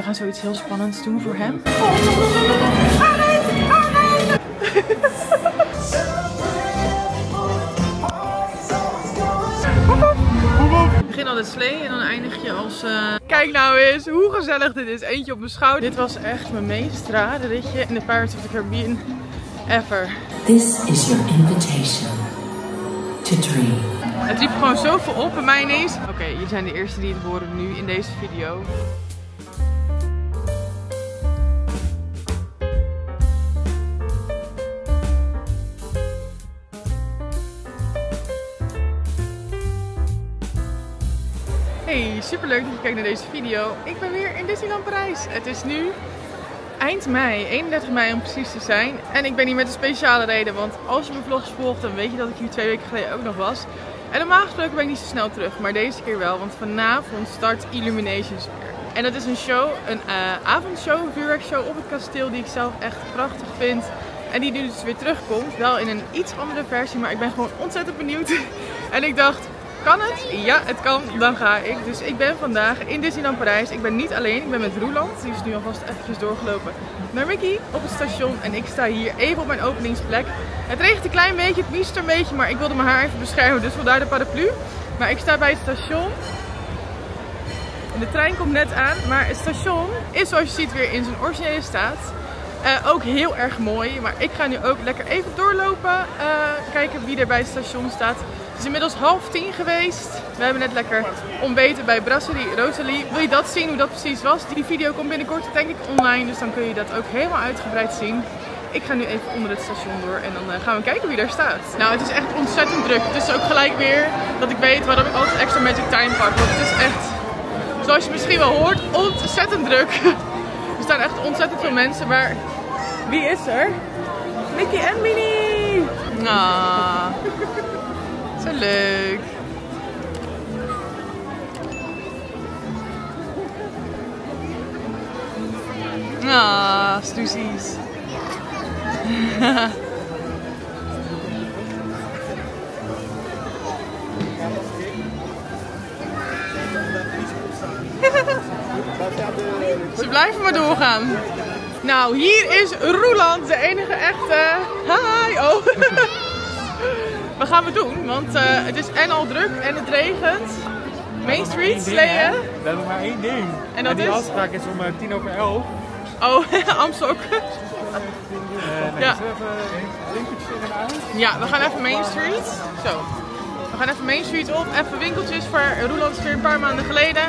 We gaan zoiets heel spannends doen voor hem. Je begint altijd slee en dan eindig je als... eh, Kijk nou eens hoe gezellig dit is. Eentje op mijn schouder. Dit was echt mijn meest rare ritje in de Pirates of the Caribbean ever. This is your invitation to dream. Het riep gewoon zoveel op bij mij ineens. Oké, jullie zijn de eerste die het horen nu in deze video. Hey, super leuk dat je kijkt naar deze video. Ik ben weer in Disneyland Parijs. Het is nu eind mei, 31 mei om precies te zijn. En ik ben hier met een speciale reden, want als je mijn vlogs volgt, dan weet je dat ik hier twee weken geleden ook nog was. En normaal gesproken ben ik niet zo snel terug, maar deze keer wel, want vanavond start Illuminations weer. En dat is een show, een eh, avondshow, een vuurwerkshow op het kasteel die ik zelf echt prachtig vind. En die nu dus weer terugkomt, wel in een iets andere versie, maar ik ben gewoon ontzettend benieuwd. en ik dacht, kan het? Ja, het kan. Dan ga ik. Dus ik ben vandaag in Disneyland Parijs. Ik ben niet alleen. Ik ben met Roeland. Die is nu alvast eventjes doorgelopen naar Mickey op het station. En ik sta hier even op mijn openingsplek. Het regent een klein beetje, het miest een beetje. Maar ik wilde mijn haar even beschermen. Dus vandaar de paraplu. Maar ik sta bij het station. En de trein komt net aan. Maar het station is zoals je ziet weer in zijn originele staat. Eh, ook heel erg mooi. Maar ik ga nu ook lekker even doorlopen. eh, kijken wie er bij het station staat. Is inmiddels half tien geweest. We hebben net lekker ontbeten bij Brasserie Rosalie. Wil je dat zien, hoe dat precies was? Die video komt binnenkort denk ik online. Dus dan kun je dat ook helemaal uitgebreid zien. Ik ga nu even onder het station door en dan eh, gaan we kijken wie daar staat. Nou, het is echt ontzettend druk. Het is ook gelijk weer dat ik weet waarom ik altijd extra Magic Time pak. Want het is echt, zoals je misschien wel hoort, ontzettend druk. Er staan echt ontzettend veel mensen, maar wie is er? Mickey en Minnie! Ah, zo leuk. Ah, snoezies. Ze blijven maar doorgaan. Nou, hier is Roeland, de enige echte. Hi! Oh. Wat gaan we doen? Want eh, het is en al druk en het regent. Main Street, sleeën. We hebben maar één ding. En dat die is? afspraak is om eh, tien over elf. Oh, Amstok. Uh, nee, Ja. en. Ja, we gaan even Main Street. Zo. We gaan even Main Street op. Even winkeltjes voor Roeland een paar maanden geleden.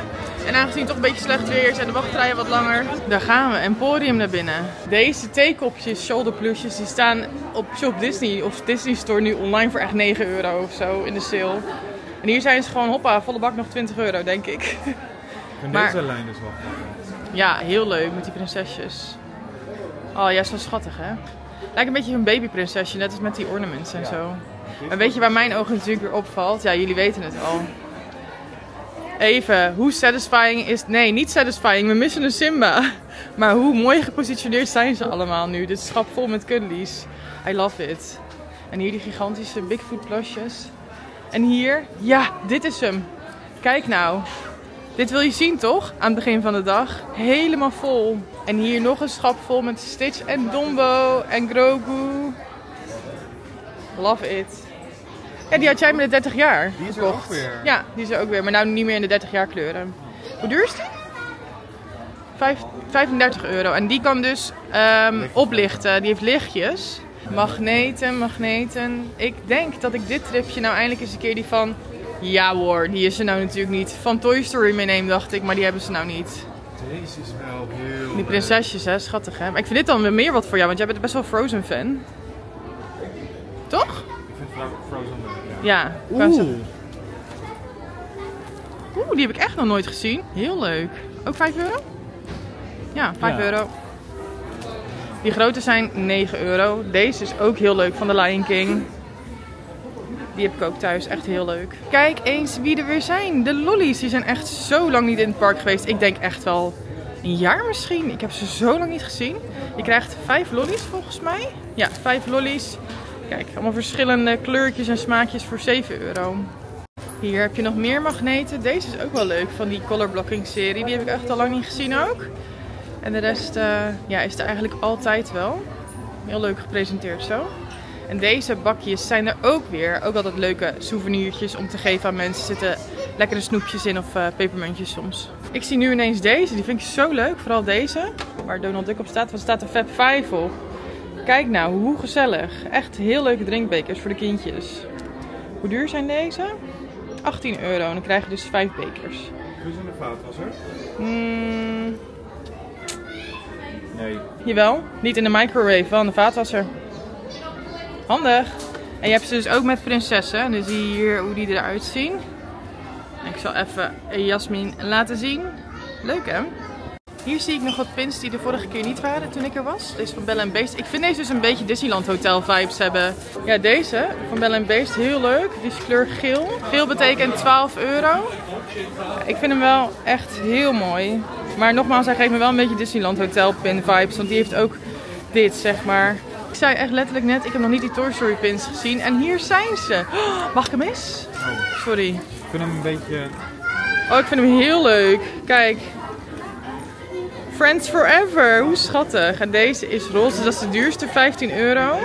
En aangezien het toch een beetje slecht weer is en de wachtrijen wat langer. Daar gaan we. Emporium naar binnen. Deze theekopjes, shoulderplusjes, die staan op Shop Disney of Disney Store nu online voor echt 9 euro of zo in de sale. En hier zijn ze gewoon, hoppa, volle bak nog 20 euro denk ik. Vind Maar- deze lijn dus wel. Ja, heel leuk met die prinsesjes. Oh ja, zo schattig hè. Lijkt een beetje een babyprinsesje, net als met die ornaments en zo. Maar weet je waar mijn ogen natuurlijk weer opvalt? Ja, jullie weten het al. Even, hoe satisfying is... Nee, niet satisfying, we missen een Simba. Maar hoe mooi gepositioneerd zijn ze allemaal nu. Dit schap vol met cuddlies. I love it. En hier die gigantische Bigfoot plusjes. En hier, ja, dit is hem. Kijk nou. Dit wil je zien toch? Aan het begin van de dag. Helemaal vol. En hier nog een schap vol met Stitch en Dumbo en Grogu. Love it. Ja, die had jij met de 30 jaar Die is er ook weer. Ja, die is er ook weer. Maar nou niet meer in de 30 jaar kleuren. Hoe duur is die? Vijf- 35 euro. En die kan dus ehm, oplichten. Die heeft lichtjes. Magneten, magneten. Ik denk dat ik dit tripje nou eindelijk eens een keer die van... Ja hoor, die is er nou natuurlijk niet. Van Toy Story meeneem dacht ik, maar die hebben ze nou niet. Deze is wel heel Die prinsesjes, hè, schattig hè. Maar ik vind dit dan weer meer wat voor jou, want jij bent best wel Frozen fan. Toch? Ik vind Fro- Frozen leuk, ja. Zeggen- Oeh, die heb ik echt nog nooit gezien. Heel leuk. Ook 5 euro? Ja, 5 Ja. euro. Die grote zijn 9 euro. Deze is ook heel leuk van de Lion King. Die heb ik ook thuis. Echt heel leuk. Kijk eens wie er weer zijn. De lollies. Die zijn echt zo lang niet in het park geweest. Ik denk echt wel een jaar misschien. Ik heb ze zo lang niet gezien. Je krijgt 5 lollies volgens mij. Ja, 5 lollies. Kijk, allemaal verschillende kleurtjes en smaakjes voor 7 euro. Hier heb je nog meer magneten. Deze is ook wel leuk van die color blocking serie. Die heb ik echt al lang niet gezien ook. En de rest uh, ja, is er eigenlijk altijd wel. Heel leuk gepresenteerd zo. En deze bakjes zijn er ook weer. Ook altijd leuke souvenirtjes om te geven aan mensen. Zitten lekkere snoepjes in of uh, pepermuntjes soms. Ik zie nu ineens deze. Die vind ik zo leuk. Vooral deze. Waar Donald Duck op staat. Wat staat er Fab 5 op. Kijk nou, hoe gezellig. Echt heel leuke drinkbekers voor de kindjes. Hoe duur zijn deze? 18 euro. En dan krijg je dus 5 bekers. Hoe is in de vaatwasser? Mm, Nee. jawel. Niet in de microwave, wel in de vaatwasser. Handig. En je hebt ze dus ook met prinsessen. En dan zie je hier hoe die eruit zien. En ik zal even Jasmin laten zien. Leuk hè? Hier zie ik nog wat pins die de vorige keer niet waren toen ik er was. Deze van Bella Beast. Ik vind deze dus een beetje Disneyland Hotel vibes hebben. Ja, deze van Bella Beast heel leuk. Die is kleur geel. Geel betekent 12 euro. Ik vind hem wel echt heel mooi. Maar nogmaals, hij geeft me wel een beetje Disneyland Hotel pin vibes. Want die heeft ook dit, zeg maar. Ik zei echt letterlijk net, ik heb nog niet die Toy Story pins gezien. En hier zijn ze. Oh, mag ik hem eens? Sorry. Ik vind hem een beetje... Oh, ik vind hem heel leuk. Kijk. Friends Forever. Hoe schattig. En deze is roze. Dat is de duurste. 15 euro.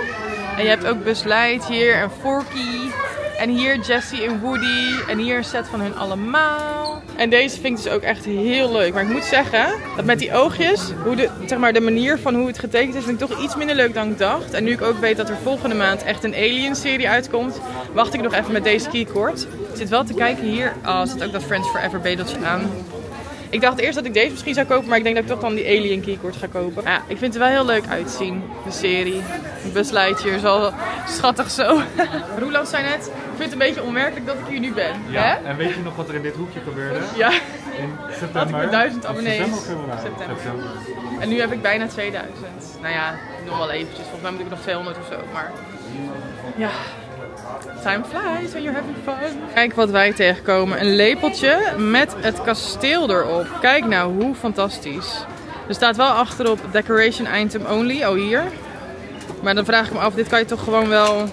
En je hebt ook Buzz Lightyear en Forky. En hier Jessie en Woody. En hier een set van hun allemaal. En deze vind ik dus ook echt heel leuk. Maar ik moet zeggen, dat met die oogjes, hoe de, zeg maar, de manier van hoe het getekend is, vind ik toch iets minder leuk dan ik dacht. En nu ik ook weet dat er volgende maand echt een Alien serie uitkomt, wacht ik nog even met deze keycord. Ik zit wel te kijken hier. Oh, er zit ook dat Friends Forever bedeltje aan. Ik dacht eerst dat ik deze misschien zou kopen, maar ik denk dat ik toch dan die Alien keycord ga kopen. Ja, ik vind het er wel heel leuk uitzien, de serie. Buzz Lightyear, zo schattig zo. Roeland zei net, ik vind het een beetje onwerkelijk dat ik hier nu ben. Ja, Hè? en weet je nog wat er in dit hoekje gebeurde? Ja, In september? met 1000 Of abonnees. September, februari? September. en nu heb ik bijna 2000. Nou ja, nog wel eventjes. Volgens mij moet ik nog 200 of zo, maar... Ja, time flies when you're having fun. Kijk wat wij tegenkomen. Een lepeltje met het kasteel erop. Kijk nou, hoe fantastisch. Er staat wel achterop decoration item only. Oh, hier. Maar dan vraag ik me af, dit kan je toch gewoon wel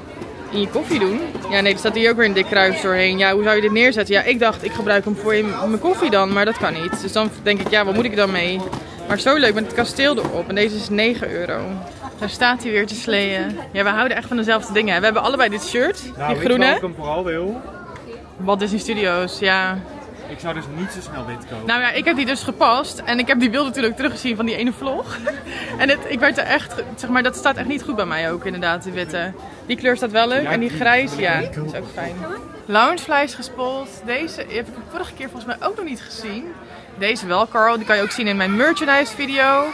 in je koffie doen? Ja, nee, er staat hier ook weer een dik kruis doorheen. Ja, hoe zou je dit neerzetten? Ja, ik dacht, ik gebruik hem voor mijn koffie dan, maar dat kan niet. Dus dan denk ik, ja, wat moet ik dan mee? Maar zo leuk met het kasteel erop. En deze is 9 euro. Daar staat hij weer te sleeën. Ja, we houden echt van dezelfde dingen. We hebben allebei dit shirt, Nou, die je groene. ik hem vooral wil? Walt Disney Studios, ja. Ik zou dus niet zo snel dit kopen. Nou ja, ik heb die dus gepast. En ik heb die beelden natuurlijk teruggezien van die ene vlog. En het, ik werd er echt, zeg maar, dat staat echt niet goed bij mij ook inderdaad, die witte. Die kleur staat wel leuk. Ja, En die grijs, ja, dat is ook fijn. Loungevlees gespoeld. Deze heb ik de vorige keer volgens mij ook nog niet gezien. Deze wel, Carl. Die kan je ook zien in mijn merchandise video.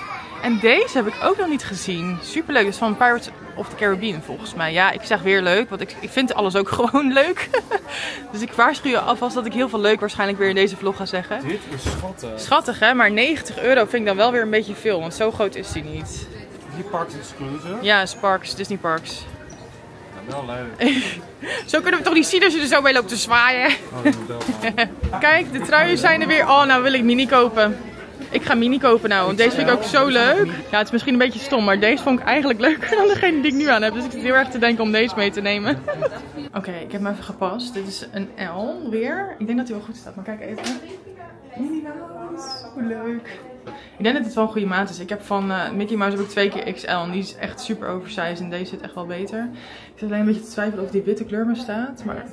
En deze heb ik ook nog niet gezien. Superleuk. Dat is van Pirates of the Caribbean volgens mij. Ja, ik zeg weer leuk. Want ik, ik vind alles ook gewoon leuk. dus ik waarschuw je alvast dat ik heel veel leuk waarschijnlijk weer in deze vlog ga zeggen. Dit is schattig. Schattig hè, maar 90 euro vind ik dan wel weer een beetje veel. Want zo groot is die niet. Die Parks Exclusive. Ja, Sparks, Disney Parks. Ja, wel leuk. Zo kunnen we toch niet zien als je er zo mee loopt te zwaaien. Oh. Kijk, de truien zijn er weer. Oh, nou wil ik mini kopen. Ik ga mini kopen nou, want deze vind ik ook zo leuk. Ja, het is misschien een beetje stom, maar deze vond ik eigenlijk leuker dan degene die ik nu aan heb. Dus ik zit heel erg te denken om deze mee te nemen. Oké, ik heb hem even gepast. Dit is een L weer. Ik denk dat hij wel goed staat, maar kijk even. Mouse, hoe leuk. Ik denk dat het wel een goede maat is. Ik heb van eh, Mickey Mouse heb ik twee keer XL en die is echt super oversized en deze zit echt wel beter. Ik zit alleen een beetje te twijfelen of die witte kleur me staat, maar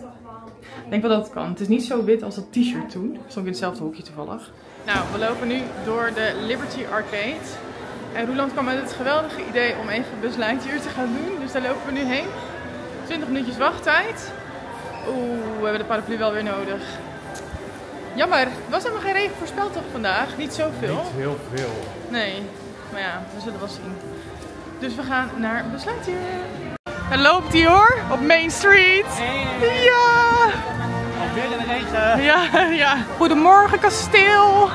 ik denk wel dat het kan. Het is niet zo wit als dat t-shirt toen. Ik stond in hetzelfde hoekje toevallig. Nou, we lopen nu door de Liberty Arcade. En Roeland kwam met het geweldige idee om even Lightyear te gaan doen. Dus daar lopen we nu heen. 20 minuutjes wachttijd. Oeh, we hebben de paraplu wel weer nodig. Jammer, er was helemaal geen regen voorspeld toch vandaag? Niet zoveel. Niet heel veel. Nee, maar ja, we zullen wel zien. Dus we gaan naar Buzz Lightyear. Daar loopt hij hoor, op Main Street. Ja! In. Ja, ja. Goedemorgen kasteel.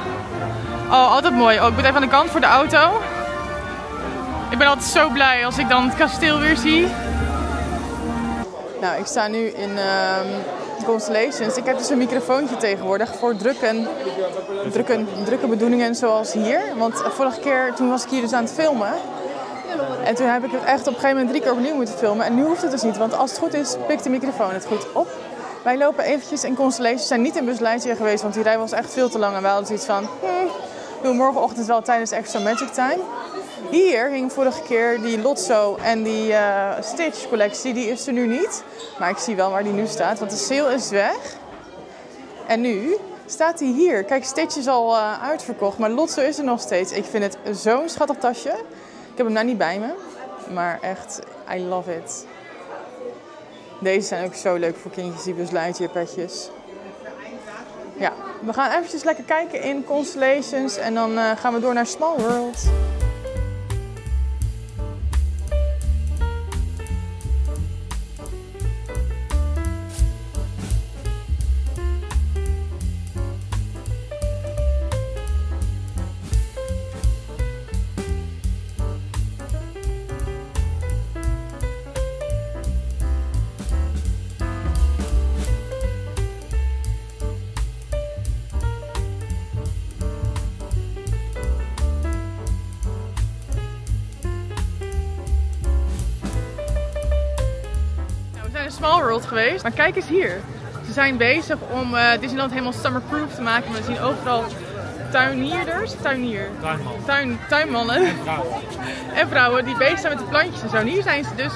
Oh, altijd mooi. Oh, ik moet even aan de kant voor de auto. Ik ben altijd zo blij als ik dan het kasteel weer zie. Nou, ik sta nu in ehm, Constellations. Ik heb dus een microfoontje tegenwoordig voor drukken, drukken, drukke bedoelingen zoals hier. Want vorige keer, toen was ik hier dus aan het filmen. En toen heb ik het echt op een gegeven moment drie keer opnieuw moeten filmen. En nu hoeft het dus niet, want als het goed is, pikt de microfoon het goed op. Wij lopen eventjes in Constellations. We zijn niet in Lightyear geweest, want die rij was echt veel te lang. En wij hadden zoiets van, hmm, doe morgenochtend wel tijdens Extra Magic Time. Hier hing vorige keer die Lotso en die eh, Stitch collectie. Die is er nu niet. Maar ik zie wel waar die nu staat, want de sale is weg. En nu staat hij hier. Kijk, Stitch is al eh, uitverkocht, maar Lotso is er nog steeds. Ik vind het zo'n schattig tasje. Ik heb hem nou niet bij me, maar echt, I love it. Deze zijn ook zo leuk voor kindjes, die Buzz Lightyear petjes. Ja, we gaan eventjes lekker kijken in Constellations en dan eh, gaan we door naar Small World. World geweest, maar kijk eens hier. Ze zijn bezig om eh, Disneyland helemaal summerproof te maken. We zien overal tuinierders, tuinier, Tuinman. tuin, tuinmannen en vrouwen die bezig zijn met de plantjes en zo. En hier zijn ze dus...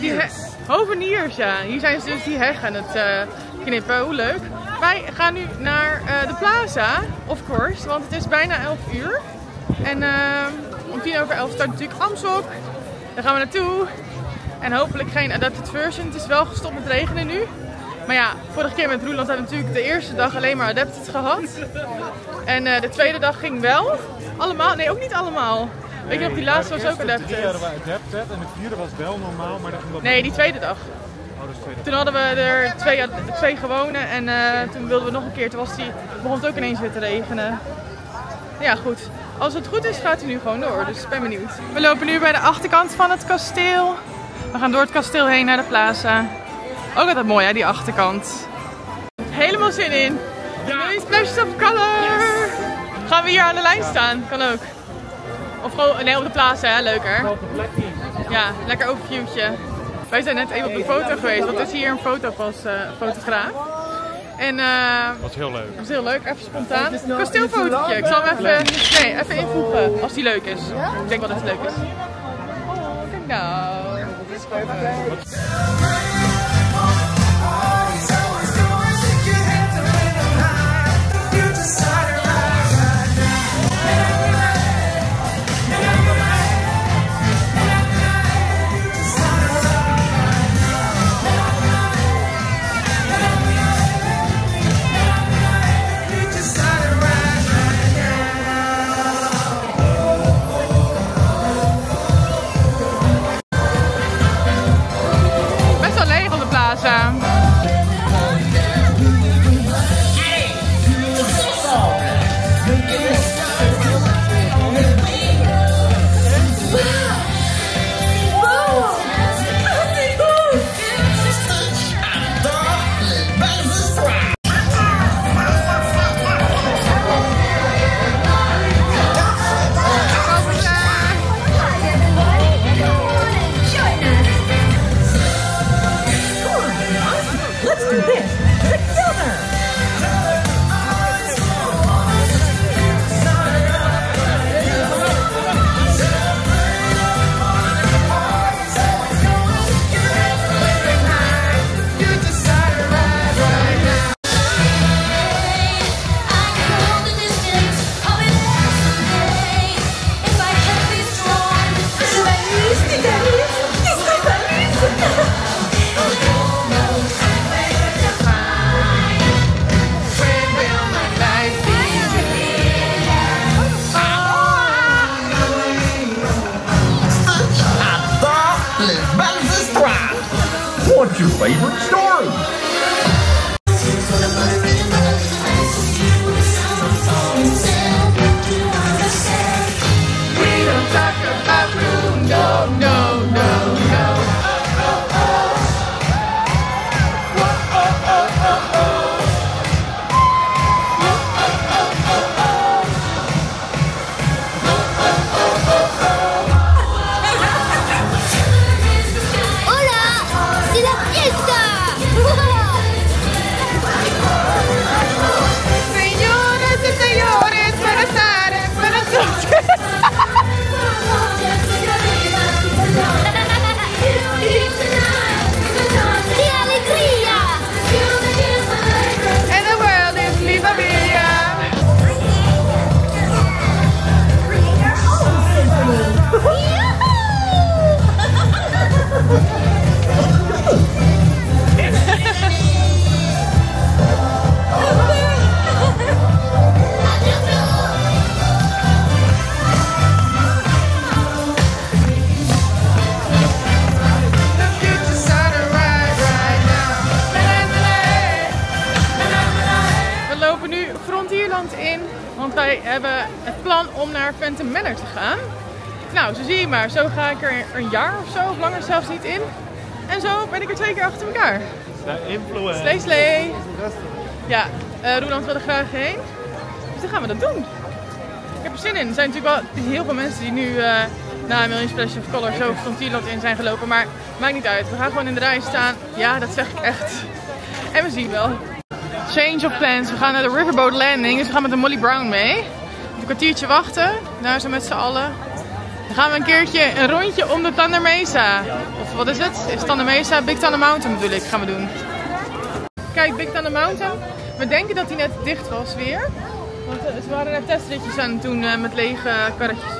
Die he- hoveniers, ja. Hier zijn ze dus die heg aan het eh, knippen. Hoe leuk. Wij gaan nu naar eh, de plaza, of course, want het is bijna 11 uur. En eh, om tien over 11 start natuurlijk Amsok. Daar gaan we naartoe. En hopelijk geen adapted version. Het is wel gestopt met regenen nu. Maar ja, vorige keer met Roeland hebben we natuurlijk de eerste dag alleen maar adapted gehad. En eh, de tweede dag ging wel. Allemaal? Nee, ook niet allemaal. Weet je nog, die laatste was ook De adapted. hadden we adapted en de vierde was wel normaal, maar dat ging dat Nee, die tweede dag. Oh, dat de. Toen hadden we er twee, twee gewone en eh, toen wilden we nog een keer. Toen was die, begon het ook ineens weer te regenen. Ja, goed. Als het goed is, gaat hij nu gewoon door. Dus ik ben benieuwd. We lopen nu bij de achterkant van het kasteel. We gaan door het kasteel heen naar de plaza. Ook altijd mooi, hè, die achterkant. Helemaal zin in. Ja. Splashes of color. Gaan we hier aan de lijn staan? Kan ook. Of gewoon, nee, op de plaza, hè? leuker. Ja, lekker overviewtje. Wij zijn net even op de foto geweest, want er is hier een fotopas, eh fotograaf. En eh Dat was heel leuk. dat is heel leuk, even spontaan. Kasteelfotootje, ik zal hem even, nee, even invoegen als die leuk is. Ik denk wel dat het leuk is. Oh, kijk nou. Best Phantom Manor te gaan. Nou, zo zie je maar. Zo ga ik er een jaar of zo, of langer zelfs niet in. En zo ben ik er twee keer achter elkaar. De influencer. Slee, slee. Ja, eh Roeland wil er graag heen. Dus dan gaan we dat doen. Ik heb er zin in. Er zijn natuurlijk wel heel veel mensen die nu eh, na Million Splash of Color zo Frontierland in zijn gelopen. Maar maakt niet uit. We gaan gewoon in de rij staan. Ja, dat zeg ik echt. En we zien wel. Change of plans. We gaan naar de Riverboat Landing. Dus we gaan met de Molly Brown mee. Een kwartiertje wachten. Daar zo met z'n allen. Dan gaan we een keertje een rondje om de Thunder Mesa. Of wat is het? Is het Thunder Mesa? Big Thunder Mountain bedoel ik. Gaan we doen. Kijk, Big Thunder Mountain. We denken dat hij net dicht was weer. Want eh, ze waren net testritjes aan het doen eh, met lege karretjes.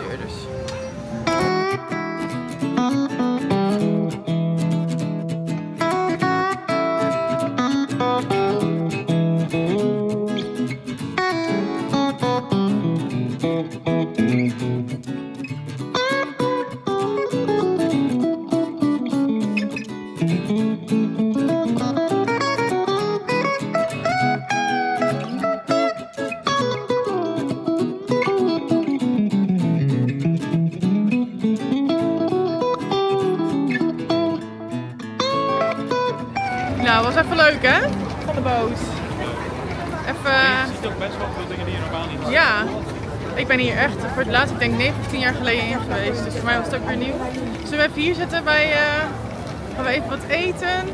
Leuk hè? Van de boot. Even. Je ziet ook best wel veel dingen die je normaal niet ziet. Ja, ik ben hier echt voor het laatst, ik denk 9 of 10 jaar geleden in geweest. Dus voor mij was het ook weer nieuw. Zullen we even hier zitten bij, eh, gaan we even wat eten,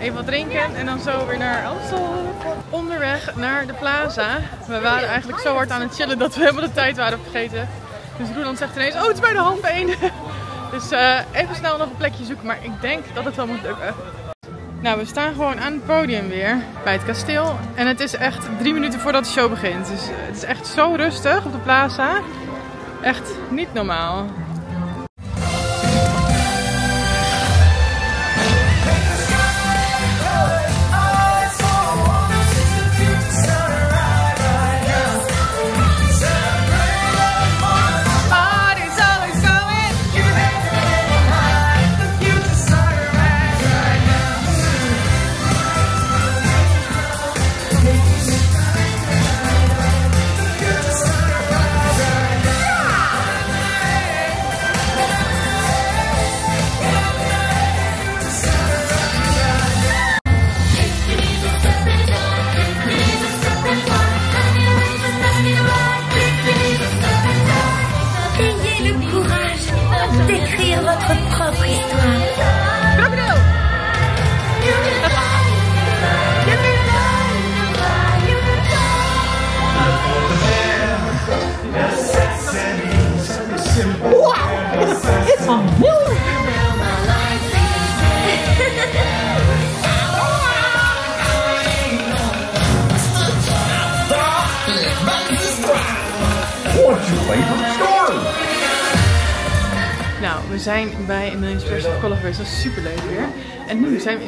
even wat drinken en dan zo weer naar Amstel. Onderweg naar de plaza. We waren eigenlijk zo hard aan het chillen dat we helemaal de tijd waren vergeten. Dus Roeland zegt ineens, oh het is bijna half één. Dus eh, even snel nog een plekje zoeken, maar ik denk dat het wel moet lukken. Nou, we staan gewoon aan het podium weer bij het kasteel. En het is echt drie minuten voordat de show begint. Dus eh, het is echt zo rustig op de plaza. Echt niet normaal.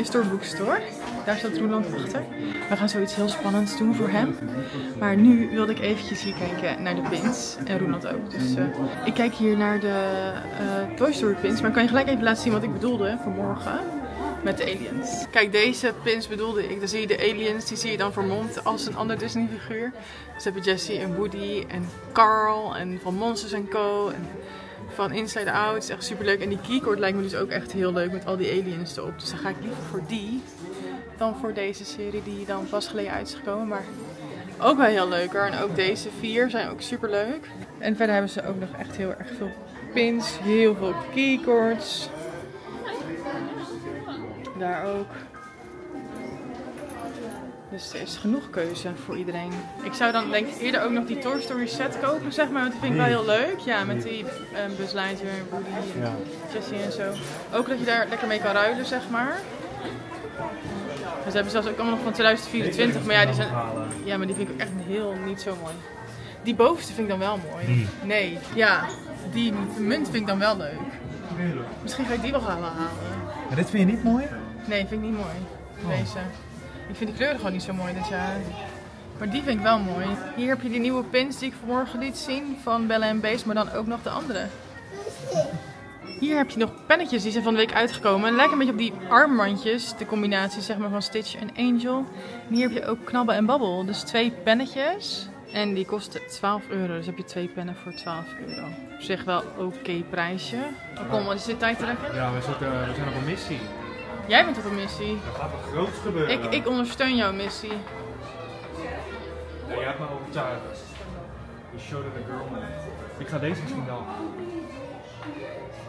Store. Daar staat Roeland achter. We gaan zoiets heel spannends doen voor hem. Maar nu wilde ik eventjes hier kijken naar de pins. En Roeland ook. Dus eh, ik kijk hier naar de eh, Toy Story pins. Maar kan je gelijk even laten zien wat ik bedoelde voor morgen. Met de aliens. Kijk, deze pins bedoelde ik. Dan zie je de aliens, die zie je dan vermomd als een ander Disney figuur. Dus dan heb je Jessie en Woody en Carl en van Monsters Co. En van Inside Out. Is echt super leuk. En die keycord lijkt me dus ook echt heel leuk met al die aliens erop. Dus dan ga ik liever voor die dan voor deze serie die dan pas geleden uit is gekomen. Maar ook wel heel leuk hoor. En ook deze vier zijn ook super leuk. En verder hebben ze ook nog echt heel erg veel pins. Heel veel keycords. Daar ook. Dus er is genoeg keuze voor iedereen. Ik zou dan denk ik eerder ook nog die Toy Story set kopen, zeg maar. Want die vind ik wel heel leuk. Ja, met die um, Buzz Lightyear en Woody en Ja. Jessie en zo. Ook dat je daar lekker mee kan ruilen, zeg maar. En ze hebben zelfs ook allemaal nog van 2024. Maar ja, die zijn, ja, maar die vind ik ook echt heel niet zo mooi. Die bovenste vind ik dan wel mooi. Nee, ja. Die munt vind ik dan wel leuk. Misschien ga ik die wel gaan halen. Maar dit vind je niet mooi? Nee, vind ik niet mooi. Deze. Ik vind die kleuren gewoon niet zo mooi dit jaar. Maar die vind ik wel mooi. Hier heb je die nieuwe pins die ik vanmorgen liet zien van Bella Beast, maar dan ook nog de andere. Hier heb je nog pennetjes die zijn van de week uitgekomen. Lijken een beetje op die armbandjes, de combinatie zeg maar van Stitch en Angel. En hier heb je ook Knabben en Babbel. Dus twee pennetjes. En die kostte 12 euro, dus heb je twee pennen voor 12 euro. Op zich wel oké prijsje. Kom, wat is dit tijd trekken? Ja, we, zitten, we zijn op een missie. Jij bent op een missie. Er gaat wat groots gebeuren. Ik, ik ondersteun jouw missie. Ja, jij hebt me overtuigd. You showed a girl man. Ik ga deze misschien wel.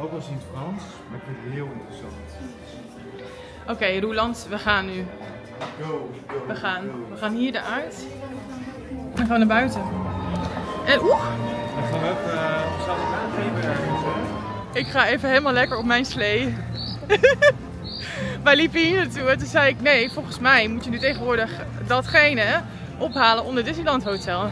Ook eens in het Frans, maar ik vind het heel interessant. Oké, Roeland, we gaan nu. Go, go, We gaan. go. We gaan hier eruit. En gaan naar buiten. En oeh, Dan gaan we even uh, aangeven ergens, ik ga even helemaal lekker op mijn slee. Wij liepen hier naartoe en toen zei ik, nee, volgens mij moet je nu tegenwoordig datgene ophalen onder Disneyland Hotel.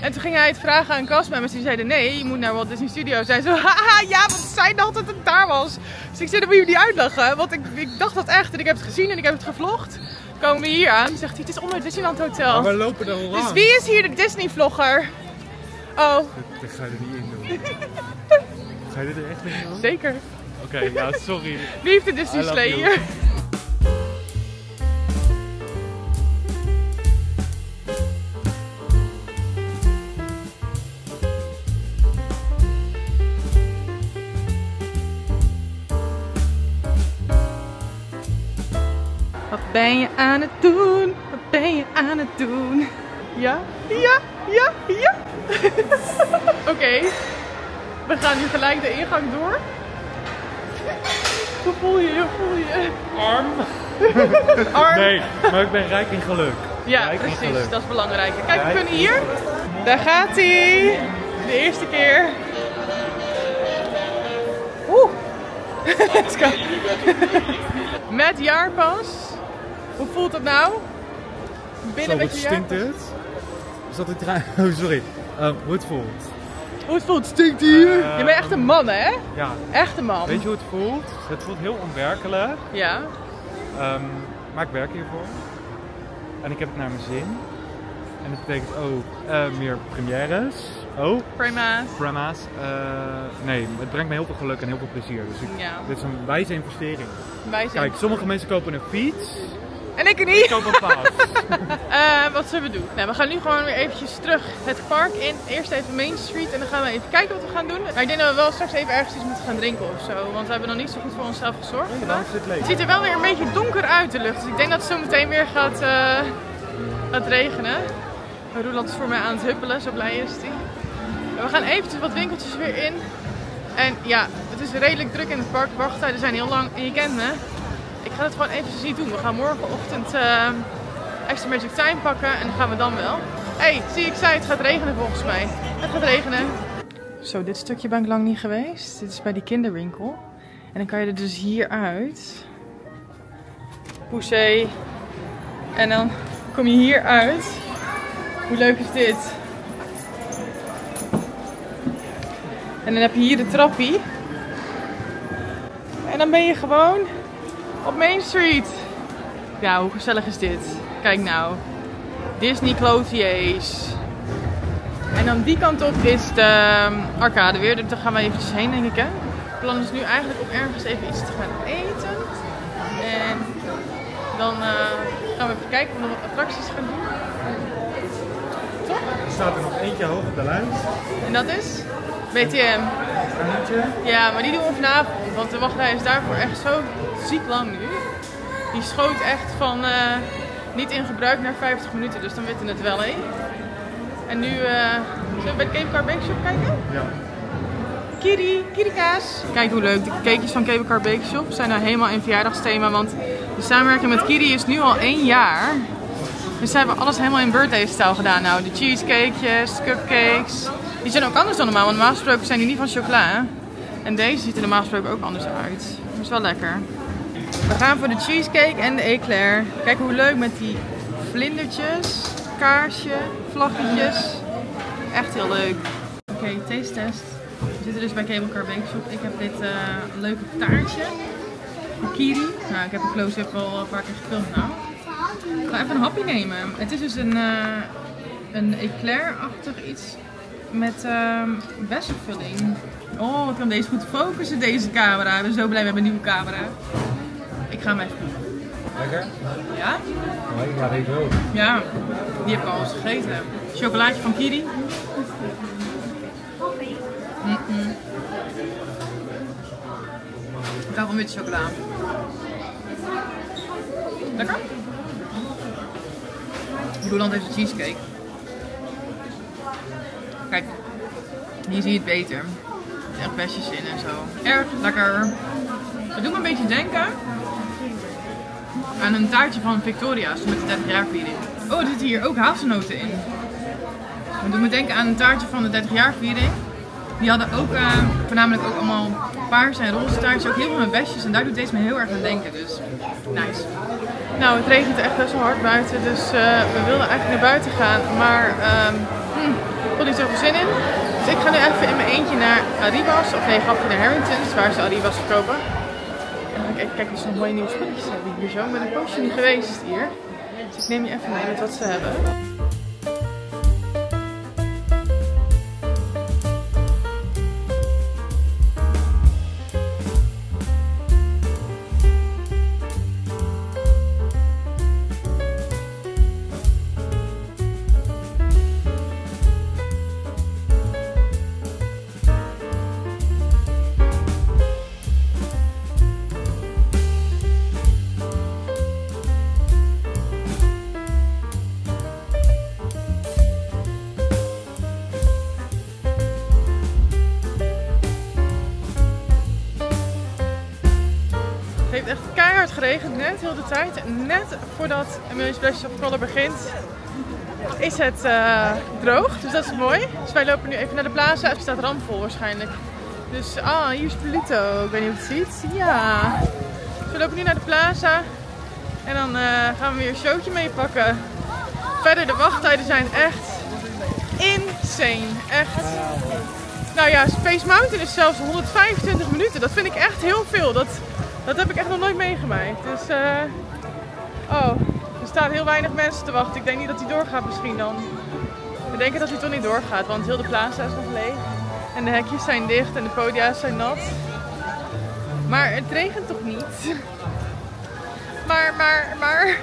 En toen ging hij het vragen aan castmembers die zeiden, nee, je moet naar Walt Disney Studios. Zij zo, haha, ja, want zei dacht dat het daar was. Dus ik zei, dan moet niet uitlachen, want ik, ik dacht dat echt en ik heb het gezien en ik heb het gevlogd. Komen we hier aan, zegt hij, het is onder het Disneyland Hotel. Maar we lopen er al Dus wie is hier de Disney-vlogger? Oh, Dit ga je er niet in doen. Ga je er echt in doen? zeker. Oké, ja, sorry. Wie heeft de Disney hier? Wat ben je aan het doen? Wat ben je aan het doen? Ja, ja, ja, ja. Oké, we gaan nu gelijk de ingang door. Hoe voel je? Hoe voel je? Arm? Arm? Nee, maar ik ben rijk in geluk. Ja, Rijk precies. geluk. Dat is belangrijk. Kijk, we kunnen hier. Daar gaat hij. De eerste keer. Oeh. Let's go. Met jaarpas. Hoe voelt dat nou? Binnen Zo, met wat je stinkt jaarpas. het? Is dat een trein? Oh, sorry. Ehm, hoe het voelt? Hoe het voelt? Stinkt hier. Eh, je bent echt een man, hè? Ja. Echt een man. Weet je hoe het voelt? Het voelt heel onwerkelijk. Ja. Ehm, maar ik werk hiervoor. En ik heb het naar mijn zin. En dat betekent ook eh, meer premières. Oh, Prima. prema's. Eh, nee, het brengt me heel veel geluk en heel veel plezier. Dus ik, Ja. dit is een wijze investering. Wij zijn. Kijk, sommige mensen kopen een fiets. En ik Ik niet. koop een paas. Eh, wat zullen we doen? Nou, we gaan nu gewoon weer eventjes terug het park in. Eerst even Main Street en dan gaan we even kijken wat we gaan doen. Maar ik denk dat we wel straks even ergens iets moeten gaan drinken of zo. Want we hebben nog niet zo goed voor onszelf gezorgd is het ziet er wel weer een beetje donker uit de lucht. Dus ik denk dat het zo meteen weer gaat, eh, gaat regenen. Roeland is voor mij aan het huppelen, zo blij is hij. We gaan eventjes wat winkeltjes weer in. En ja, het is redelijk druk in het park. Wachttijden zijn heel lang. En je kent me. Ik ga het gewoon eventjes niet doen. We gaan morgenochtend eh, extra Magic Time pakken. En dan gaan we dan wel. Hé, hey, zie ik zei het gaat regenen volgens mij. Het gaat regenen. Zo, dit stukje ben ik lang niet geweest. Dit is bij die kinderwinkel. En dan kan je er dus hier uit. Poussé. En dan kom je hier uit. Hoe leuk is dit? En dan heb je hier de trappie. En dan ben je gewoon op Main Street. Ja, hoe gezellig is dit? Kijk nou. Disney Clothiers. En dan die kant op is de ehm, arcade weer. Dus daar gaan we eventjes heen, denk ik. Hè? Het plan is nu eigenlijk om ergens even iets te gaan eten. En dan eh, gaan we even kijken of we nog wat attracties gaan doen. Er staat er nog eentje hoog op de lijst. En dat is BTM. Ja, maar die doen we vanavond. Want de wachtrij is daarvoor echt zo ziek lang nu. Die schoot echt van eh, niet in gebruik naar 50 minuten. Dus dan weten we het wel, hé. En nu eh, zullen we bij de Cable Car Bake Shop kijken? Ja. Kiri, kirikaas. Kijk hoe leuk. De cakejes van Cable Car Bake Shop zijn nou helemaal in verjaardagsthema. Want de samenwerking met Kiri is nu al één jaar. Dus ze hebben alles helemaal in birthday stijl gedaan nou. De cheesecakejes, cupcakes. Die zijn ook anders dan normaal. Want normaal gesproken zijn die niet van chocola. hè? En deze ziet er normaal gesproken ook anders uit. Dat is wel lekker. We gaan voor de cheesecake en de eclair. Kijk hoe leuk met die vlindertjes, kaarsje, vlaggetjes. Echt heel leuk. Oké, taste test. We zitten dus bij Cable Car Bake Shop. Ik heb dit eh, leuke taartje. Kiri. Nou, ik heb een close-up al een paar keer gefilmd nou. Ik ga even een hapje nemen. Het is dus een, eh een eclair-achtig iets met ehm bessenvulling. Oh, ik kan deze goed focussen, deze camera. Ik ben zo blij met mijn nieuwe camera. Ik ga hem even proeven. Lekker? Ja? Ja, weet ik wel. Ja, die heb ik al eens gegeten. Chocolaatje van Kiri. Mm-mm. Ik hou van witte chocola. Lekker? Roland heeft een cheesecake. Kijk, hier zie je het beter. Er echt besjes in en zo. Erg lekker. Het doet me een beetje denken aan een taartje van Victoria's met de 30 jaar viering. Oh, er zitten hier ook hazelnoten in. Het doet me denken aan een taartje van de 30 jaar viering. Die hadden ook eh, voornamelijk ook allemaal paarse en roze taartjes, ook heel veel met besjes. En daar doet deze me heel erg aan denken, dus nice. Nou, het regent echt best wel hard buiten, dus eh, we wilden eigenlijk naar buiten gaan. Maar hm, ik had niet zoveel zin in. Dus ik ga nu even in mijn eentje naar Arribas, of nee, grapje naar Harrington's, waar ze Arribas verkopen. En dan kijken of ze nog mooie nieuwe spulletjes hebben hier zo. Ik ben een poosje niet geweest hier. Dus ik neem je even mee met wat ze hebben. Heel de tijd. Net voordat Emily's Splash of begint, is het eh, droog. Dus dat is mooi. Dus wij lopen nu even naar de plaza. Het staat ramvol waarschijnlijk. Dus, ah, hier is Polito. Ik weet niet of het ziet. Ja. We lopen nu naar de plaza. En dan eh, gaan we weer een showtje meepakken. Verder, de wachttijden zijn echt insane. Echt. Nou ja, Space Mountain is zelfs 125 minuten. Dat vind ik echt heel veel. Dat, dat heb ik echt nog nooit meegemaakt. Dus, eh oh, er staan heel weinig mensen te wachten. Ik denk niet dat hij doorgaat misschien dan. We denken dat hij toch niet doorgaat, want heel de plaza is nog leeg. En de hekjes zijn dicht en de podia's zijn nat. Maar het regent toch niet? Maar, maar, maar...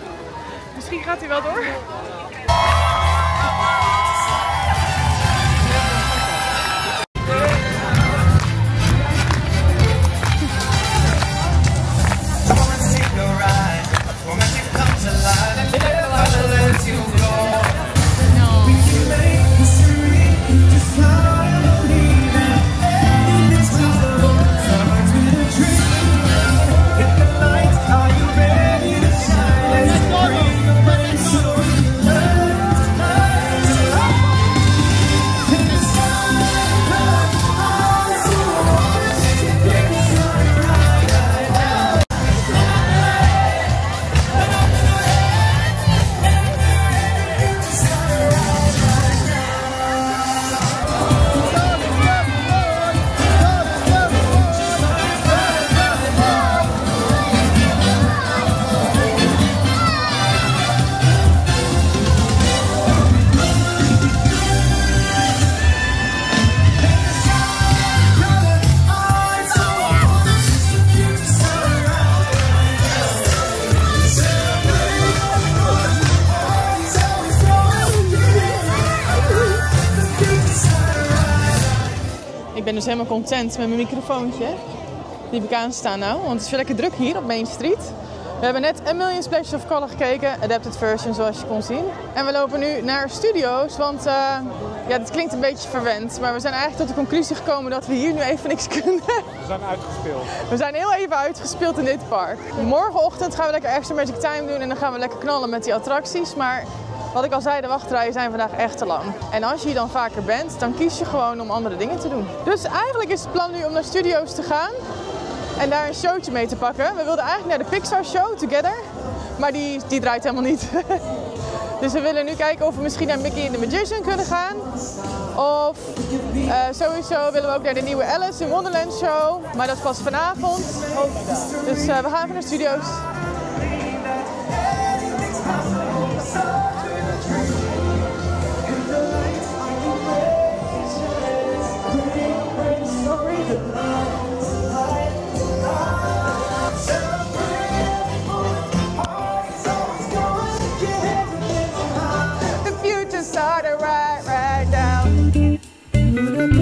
Misschien gaat hij wel door. Helemaal content met mijn microfoontje. Die heb ik aanstaan nou, want het is weer lekker druk hier op Main Street. We hebben net A Million Splashes of Color gekeken, adapted version zoals je kon zien. En we lopen nu naar studio's, want eh, ja, dit klinkt een beetje verwend. Maar we zijn eigenlijk tot de conclusie gekomen dat we hier nu even niks kunnen. We zijn uitgespeeld. We zijn heel even uitgespeeld in dit park. Morgenochtend gaan we lekker extra Magic Time doen en dan gaan we lekker knallen met die attracties. Maar wat ik al zei, de wachtrijen zijn vandaag echt te lang. En als je hier dan vaker bent, dan kies je gewoon om andere dingen te doen. Dus eigenlijk is het plan nu om naar studio's te gaan en daar een showtje mee te pakken. We wilden eigenlijk naar de Pixar Show Together, maar die, die draait helemaal niet. dus we willen nu kijken of we misschien naar Mickey the Magician kunnen gaan. Of eh, sowieso willen we ook naar de nieuwe Alice in Wonderland show, maar dat is pas vanavond. Dus eh, we gaan even naar studio's. Ik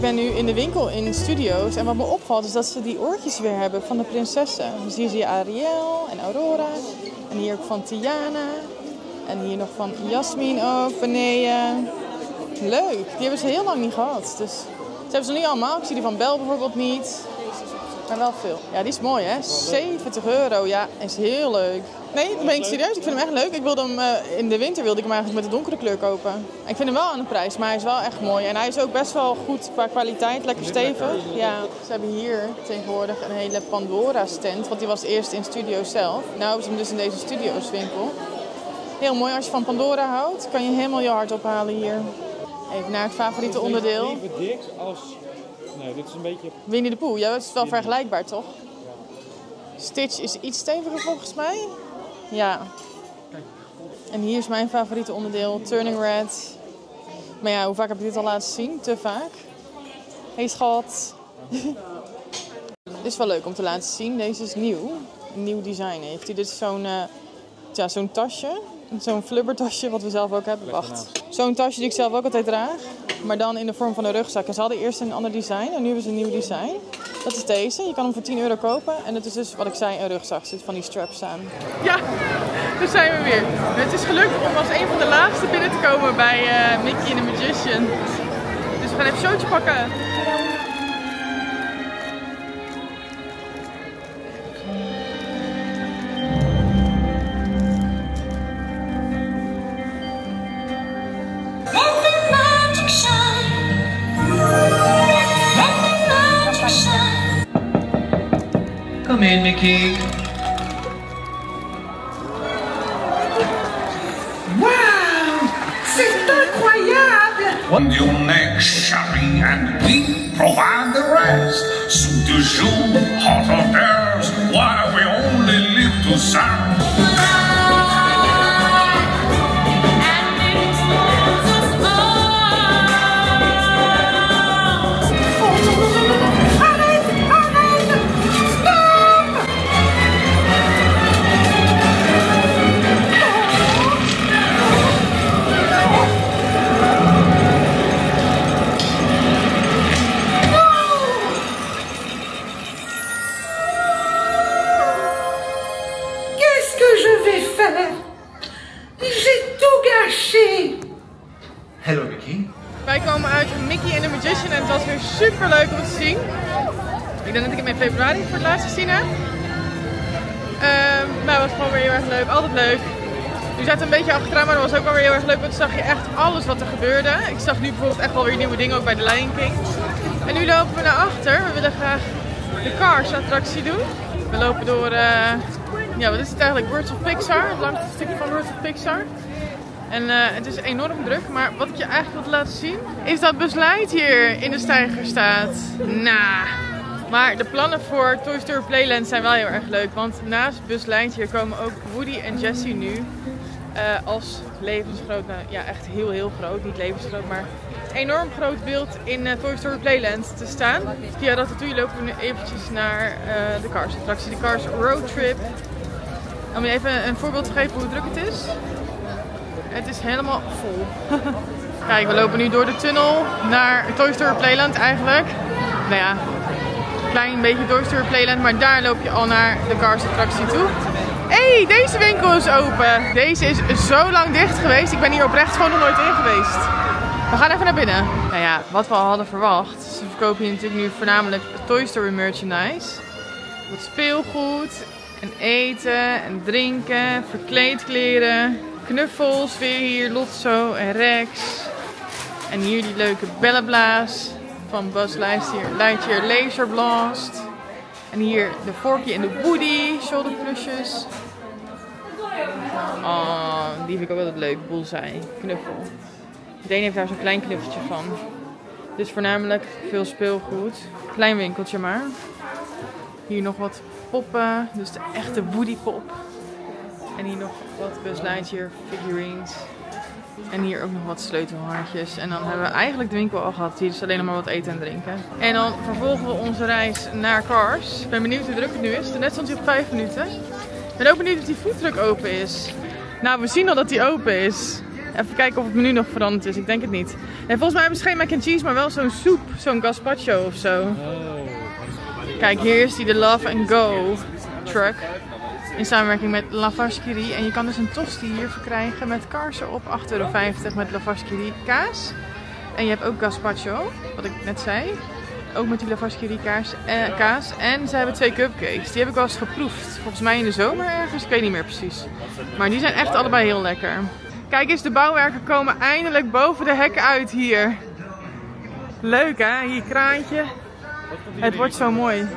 ben nu in de winkel in studio's en wat me opvalt is dat ze die oortjes weer hebben van de prinsessen. Dus hier zie je Ariel en Aurora en hier ook van Tiana en hier nog van Jasmine ook, beneden. Leuk, die hebben ze heel lang niet gehad. Dus ze hebben ze niet allemaal. Ik zie die van Bel bijvoorbeeld niet. Maar wel veel. Ja, die is mooi hè. 70 euro. Ja, is heel leuk. Nee, dat ben ik serieus. Ik vind hem echt leuk. Ik wilde hem, eh, in de winter wilde ik hem eigenlijk met de donkere kleur kopen. Ik vind hem wel aan de prijs, maar hij is wel echt mooi. En hij is ook best wel goed qua kwaliteit. Lekker stevig. Ja, ze hebben hier tegenwoordig een hele Pandora stand. Want die was eerst in studio zelf. Nou is hem dus in deze studio's winkel. Heel mooi. Als je van Pandora houdt, kan je helemaal je hart ophalen hier. Even naar het favoriete onderdeel. Even dik als... Nee, dit is een beetje... Winnie de Pooh, ja, het is wel vergelijkbaar toch? Stitch is iets steviger volgens mij. Ja. En hier is mijn favoriete onderdeel, Turning Red. Maar ja, hoe vaak heb ik dit al laten zien? Te vaak. Hey schat. dit is wel leuk om te laten zien. Deze is nieuw. Een nieuw design heeft hij. Dit is zo'n eh, ja, zo'n tasje. Zo'n flubbertasje wat we zelf ook hebben. Wacht. Zo'n tasje die ik zelf ook altijd draag. Maar dan in de vorm van een rugzak. En ze hadden eerst een ander design en nu hebben ze een nieuw design. Dat is deze. Je kan hem voor 10 euro kopen. En het is dus, wat ik zei, een rugzak. Zit van die straps aan. Ja, daar zijn we weer. Het is gelukt om als een van de laatste binnen te komen bij eh, Mickey and the Magician. Dus we gaan even een showtje pakken. Come in, Mickey. Wow! C'est incroyable! On your neck, Sherry, and we provide the rest. Soup de jour, hot hors while we only live to serve. Het laatst gezien heb. Ehm, maar het was gewoon weer heel erg leuk, altijd leuk. Nu zaten een beetje achteraan, maar dat was ook wel weer heel erg leuk. Want zag je echt alles wat er gebeurde. Ik zag nu bijvoorbeeld echt wel weer nieuwe dingen, ook bij de Lion King. En nu lopen we naar achter. We willen graag de Cars attractie doen. We lopen door, eh, ja wat is het eigenlijk, Words of Pixar. Het langste stukje van Words of Pixar. En eh, het is enorm druk, maar wat ik je eigenlijk wil laten zien, is dat Buzz Lightyear in de stijger staat. Nou, maar de plannen voor Toy Story Playland zijn wel heel erg leuk, want naast Lightyear komen ook Woody en Jessie nu eh, als levensgroot, nou ja echt heel heel groot, niet levensgroot, maar enorm groot beeld in eh, Toy Story Playland te staan. Via Ratatouille lopen we nu eventjes naar eh, de Cars attractie, de Cars Road Trip. Om je even een voorbeeld te geven hoe druk het is. Het is helemaal vol. Kijk, we lopen nu door de tunnel naar Toy Story Playland eigenlijk. Nou ja, een klein beetje Story Playland, maar daar loop je al naar de Cars attractie toe. Hey, deze winkel is open. Deze is zo lang dicht geweest. Ik ben hier oprecht gewoon nog nooit in geweest. We gaan even naar binnen. Nou ja, wat we al hadden verwacht. Ze verkopen hier natuurlijk nu voornamelijk Toy Story merchandise. Wat speelgoed en eten en drinken, verkleedkleren, knuffels weer hier, Lotso en Rex. En hier die leuke bellenblaas van Buzz Lightyear, Lightyear Laser Blast. En hier de Forky en de Woody shoulderplusjes. Oh, die vind ik ook altijd leuk, Bullseye, knuffel. Iedereen heeft daar zo'n klein knuffeltje van. Dus voornamelijk veel speelgoed. Klein winkeltje maar. Hier nog wat poppen, dus de echte Woody pop. En hier nog wat Buzz Lightyear figurines. En hier ook nog wat sleutelhaartjes. En dan hebben we eigenlijk de winkel al gehad. Hier is alleen nog maar wat eten en drinken. En dan vervolgen we onze reis naar Cars. Ik ben benieuwd hoe druk het nu is. Net stond hij op 5 minuten. Ik ben ook benieuwd of die foodtruck open is. Nou, we zien al dat die open is. Even kijken of het menu nog veranderd is. Ik denk het niet. En volgens mij hebben ze geen mac and cheese, maar wel zo'n soep. Zo'n gazpacho of zo. Kijk, hier is die de Love and Go truck. In samenwerking met Lavashkiri. En je kan dus een tosti hier verkrijgen met kaarsen op 8,50 euro met Lavashkiri kaas. En je hebt ook gazpacho, wat ik net zei. Ook met die kaas, eh, kaas. En ze hebben twee cupcakes. Die heb ik wel eens geproefd. Volgens mij in de zomer ergens. Ik weet niet meer precies. Maar die zijn echt allebei heel lekker. Kijk eens, de bouwwerken komen eindelijk boven de hekken uit hier. Leuk hè, hier kraantje. Het wordt zo mooi.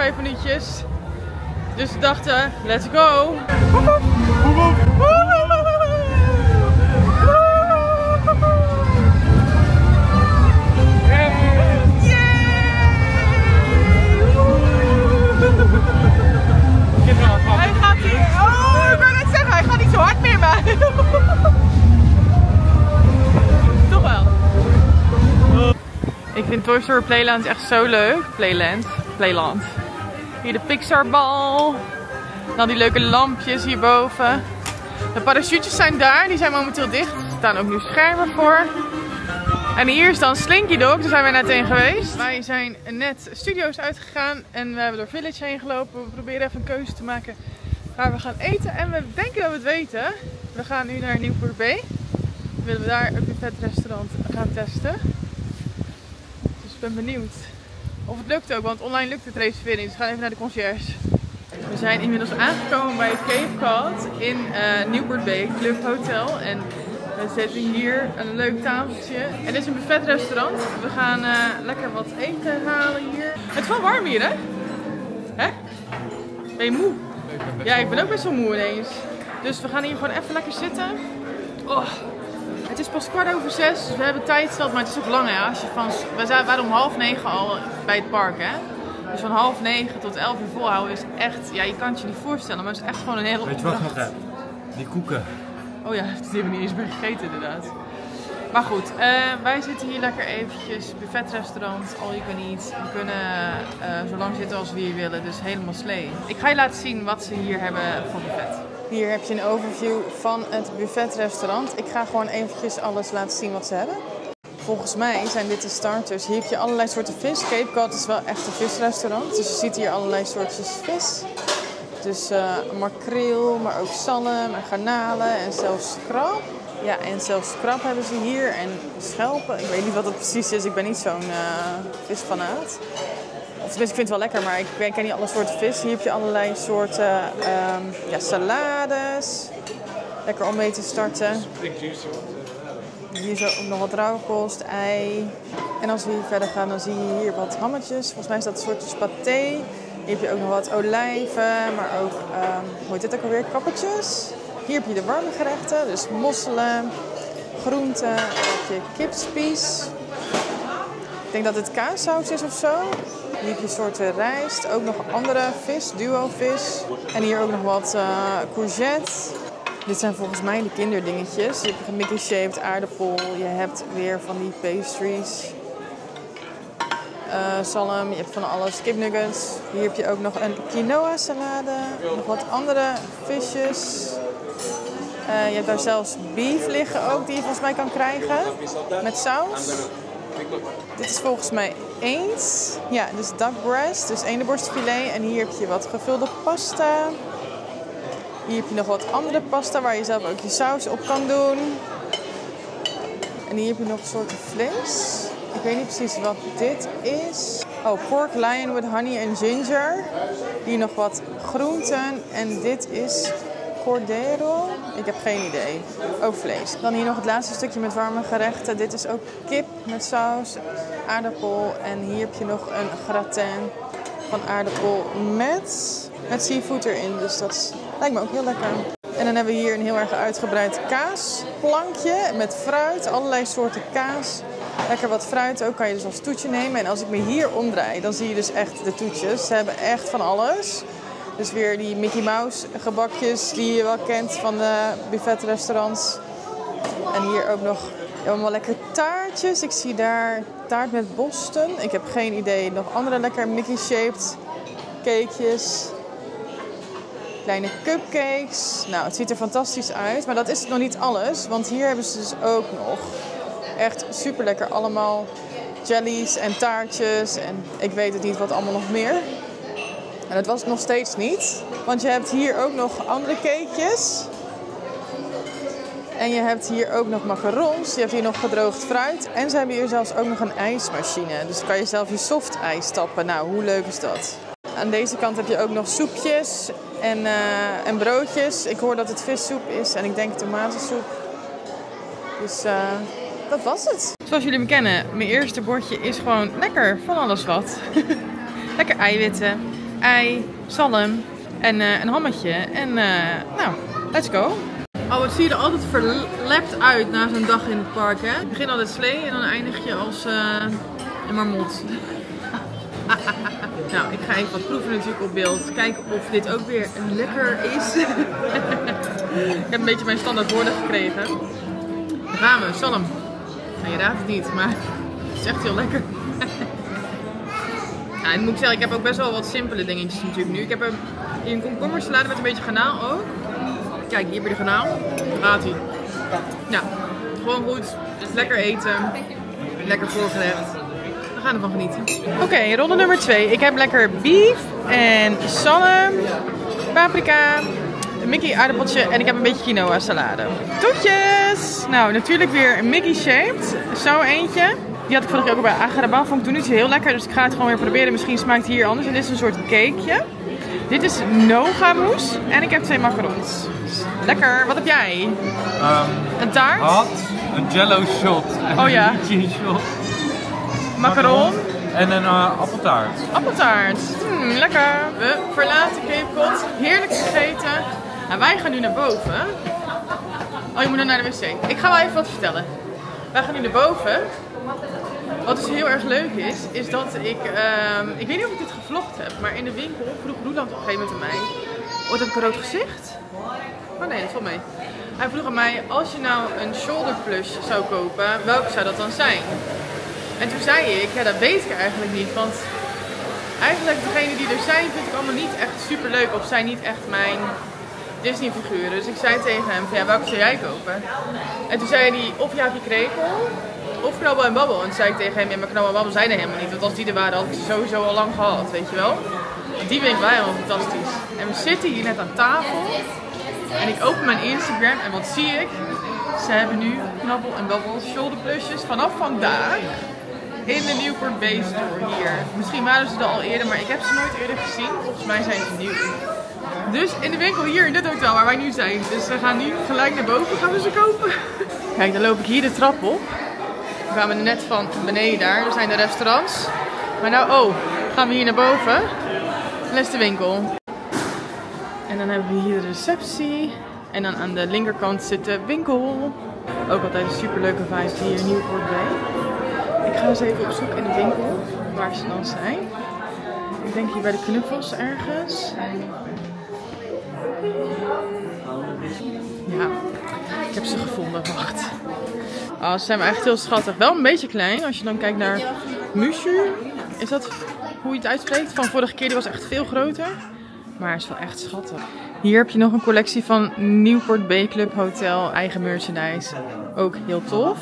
5 minuutjes. Dus we dachten, let's go! Hij gaat hier. Oh, ik wou net zeggen, hij gaat niet zo hard meer, maar. Toch wel. Ik vind Toy Story Playland echt zo leuk. Playland. Playland. Hier de Pixar bal. Dan die leuke lampjes hierboven. De parachutes zijn daar. Die zijn momenteel dicht. Er staan ook nu schermen voor. En hier is dan Slinky Dog. Daar zijn wij net heen geweest. Wij zijn net studio's uitgegaan. En we hebben door Village heen gelopen. We proberen even een keuze te maken waar we gaan eten. En we denken dat we het weten. We gaan nu naar Newport Bay. Willen we daar een buffetrestaurant gaan testen. Dus ik ben benieuwd of het lukt ook, want online lukt het reserveren. Dus we gaan even naar de conciërge. We zijn inmiddels aangekomen bij Cape Cod in eh, Newport Bay Club Hotel. En we zitten hier een leuk tafeltje. En dit is een buffetrestaurant. We gaan eh, lekker wat eten halen hier. Het is wel warm hier, hè? Hè? Ben je moe? Ja, ik ben ook best wel moe ineens. Dus we gaan hier gewoon even lekker zitten. Oh. Het is pas kwart over zes, dus we hebben tijdstad, maar het is ook lang hè. Als je van, we zijn- waren om half negen al bij het park hè. Dus van half negen tot elf uur volhouden is echt, ja je kan het je niet voorstellen, maar het is echt gewoon een hele Weet je wat nog opdracht. heb? Die koeken. Oh ja, die hebben we niet eens meer gegeten inderdaad. Maar goed, eh, wij zitten hier lekker eventjes. Buffetrestaurant, all you can eat. We kunnen eh, zo lang zitten als we hier willen, dus helemaal slee. Ik ga je laten zien wat ze hier hebben voor buffet. Hier heb je een overview van het buffetrestaurant. Ik ga gewoon eventjes alles laten zien wat ze hebben. Volgens mij zijn dit de starters. Hier heb je allerlei soorten vis. Cape Cod is wel echt een visrestaurant. Dus je ziet hier allerlei soortjes vis. Dus eh, makreel, maar ook zalm en garnalen en zelfs krab. Ja, en zelfs krab hebben ze hier en schelpen. Ik weet niet wat het precies is. Ik ben niet zo'n eh visfanaat. Tenminste, ik vind het wel lekker, maar ik, ken niet alle soorten vis. Hier heb je allerlei soorten ehm, ja, salades. Lekker om mee te starten. Hier is ook nog wat rauwkost, ei. En als we hier verder gaan, dan zie je hier wat hammetjes. Volgens mij is dat een soortje paté. Hier heb je ook nog wat olijven, maar ook, ehm, hoe heet dit ook alweer, kappertjes. Hier heb je de warme gerechten, dus mosselen, groenten, heb je kipspies. Ik denk dat het kaassaus is of zo. Hier soorten rijst, ook nog andere vis, duo vis. En hier ook nog wat eh, courgette. Dit zijn volgens mij de kinderdingetjes. Je hebt een Mickey shaped aardappel. Je hebt weer van die pastries. Eh zalm, je hebt van alles. Kipnuggets. Hier heb je ook nog een quinoa salade. Nog wat andere visjes. Eh, je hebt daar zelfs beef liggen ook, die je volgens mij kan krijgen. Met saus. Dit is volgens mij eend. Ja, dus duck breast, dus eendenborstfilet. En hier heb je wat gevulde pasta. Hier heb je nog wat andere pasta waar je zelf ook je saus op kan doen. En hier heb je nog een soort vlees. Ik weet niet precies wat dit is. Oh, pork lion with honey and ginger. Hier nog wat groenten. En dit is cordero. Ik heb geen idee. Ook vlees. Dan hier nog het laatste stukje met warme gerechten. Dit is ook kip met saus, aardappel. En hier heb je nog een gratin van aardappel met, met seafood erin. Dus dat lijkt me ook heel lekker. En dan hebben we hier een heel erg uitgebreid kaasplankje met fruit. Allerlei soorten kaas. Lekker wat fruit ook kan je dus als toetje nemen. En als ik me hier omdraai, dan zie je dus echt de toetjes. Ze hebben echt van alles. Dus weer die Mickey Mouse gebakjes die je wel kent van de buffetrestaurants. En hier ook nog allemaal lekker taartjes. Ik zie daar taart met Boston. Ik heb geen idee. Nog andere lekker Mickey-shaped cakejes. Kleine cupcakes. Nou, het ziet er fantastisch uit. Maar dat is nog niet alles. Want hier hebben ze dus ook nog echt super lekker allemaal jellies en taartjes. En ik weet het niet wat allemaal nog meer. En dat was het nog steeds niet. Want je hebt hier ook nog andere cakejes. En je hebt hier ook nog macarons. Je hebt hier nog gedroogd fruit. En ze hebben hier zelfs ook nog een ijsmachine. Dus dan kan je zelf je soft ijs tappen. Nou, hoe leuk is dat? Aan deze kant heb je ook nog soepjes en, eh, en broodjes. Ik hoor dat het vissoep is en ik denk tomatensoep. Dus eh, dat was het. Zoals jullie me kennen, mijn eerste bordje is gewoon lekker van alles wat. lekker eiwitten, ei, zalm en eh, een hammetje. En eh, nou, let's go. Oh, het ziet er altijd verlept uit na zo'n dag in het park, hè? Je begint altijd slee en dan eindig je als eh, een marmot. nou, ik ga even wat proeven natuurlijk op beeld. Kijken of dit ook weer lekker is. ik heb een beetje mijn standaard woorden gekregen. Daar gaan we, zalm. Nou, je raadt het niet, maar het is echt heel lekker. Ja, en moet ik zeggen, ik heb ook best wel wat simpele dingetjes natuurlijk nu. Ik heb een, een komkommersalade met een beetje garnaal ook. Kijk, hier bij de garnaal. Gaat ie. Ja, gewoon goed. Lekker eten. Lekker voorgelegd. We gaan ervan genieten. Oké, ronde nummer 2. Ik heb lekker beef en zalm, paprika, een Mickey aardappeltje en ik heb een beetje quinoa salade. Toetjes! Nou, natuurlijk weer een Mickey shaped. Zo eentje. Die had ik vorige keer ook bij Agaraban. Vond ik toen niet zo heel lekker, dus ik ga het gewoon weer proberen. Misschien smaakt het hier anders. En dit is een soort cakeje. Dit is noga mousse en ik heb twee macarons. Lekker. Wat heb jij? Ehm, Een taart? had een jello shot. En Oh ja. Een shot. Macaron? En een eh, appeltaart. Appeltaart. Hmm, lekker. We verlaten Cape Cod. Heerlijk gegeten. En wij gaan nu naar boven. Oh, je moet nog naar de wc. Ik ga wel even wat vertellen. Wij gaan nu naar boven. Wat dus heel erg leuk is, is dat ik... ehm, ik weet niet of ik dit gevlogd heb, maar in de winkel vroeg Roeland op een gegeven moment aan mij... Ik een rood gezicht? Oh nee, dat valt mee. Hij vroeg aan mij, als je nou een shoulder plush zou kopen, welke zou dat dan zijn? En toen zei ik, ja dat weet ik eigenlijk niet, want eigenlijk degene die er zijn vind ik allemaal niet echt super leuk of zijn niet echt mijn Disney figuren. Dus ik zei tegen hem, ja welke zou jij kopen? En toen zei hij, of Jaapie Krepel of Knabbel en Babbel. En toen zei ik tegen hem, ja maar Knabbel en Babbel zijn er helemaal niet, want als die er waren had ik sowieso al lang gehad, weet je wel. Die vind ik wel helemaal fantastisch. En we zitten hier net aan tafel en ik open mijn Instagram en wat zie ik? Ze hebben nu Knabbel en Babbel shoulder plusjes vanaf vandaag in de Newport Bay Store hier. Misschien waren ze er al eerder, maar ik heb ze nooit eerder gezien. Volgens mij zijn ze nieuw. Dus in de winkel hier in dit hotel waar wij nu zijn. Dus we gaan nu gelijk naar boven gaan we ze kopen. Kijk, dan loop ik hier de trap op. We kwamen net van beneden daar. Er zijn de restaurants. Maar nou, oh, gaan we hier naar boven. Is de winkel. En dan hebben we hier de receptie. En dan aan de linkerkant zit de winkel. Ook altijd een superleuke vibe hier in Newport Bay. Ik ga eens even op zoek in de winkel waar ze dan zijn. Ik denk hier bij de knuffels ergens. Ja, ik heb ze gevonden. Wacht. Oh, ze zijn echt heel schattig. Wel een beetje klein als je dan kijkt naar Mushu. Is dat hoe je het uitspreekt? Van vorige keer die was echt veel groter. Maar is wel echt schattig. Hier heb je nog een collectie van Newport Bay Club Hotel. Eigen merchandise. Ook heel tof.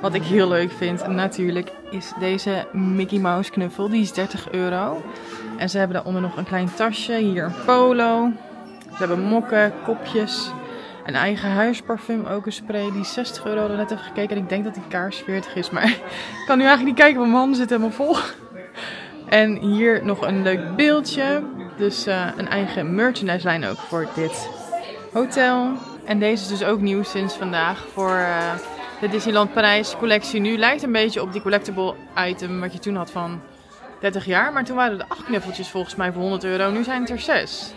Wat ik heel leuk vind natuurlijk is deze Mickey Mouse knuffel. Die is 30 euro. En ze hebben daaronder nog een klein tasje. Hier een polo. Ze hebben mokken, kopjes. Een eigen huisparfum, ook een spray. Die is 60 euro. Ik net even gekeken en ik denk dat die kaars 40 is. Maar ik kan nu eigenlijk niet kijken, want mijn handen zitten helemaal vol. En hier nog een leuk beeldje. Dus eh, een eigen merchandise lijn ook voor dit hotel. En deze is dus ook nieuw sinds vandaag voor eh, de Disneyland Parijs collectie nu. Lijkt een beetje op die collectible item wat je toen had van 30 jaar. Maar toen waren er acht knuffeltjes volgens mij voor 100 euro. Nu zijn het er zes.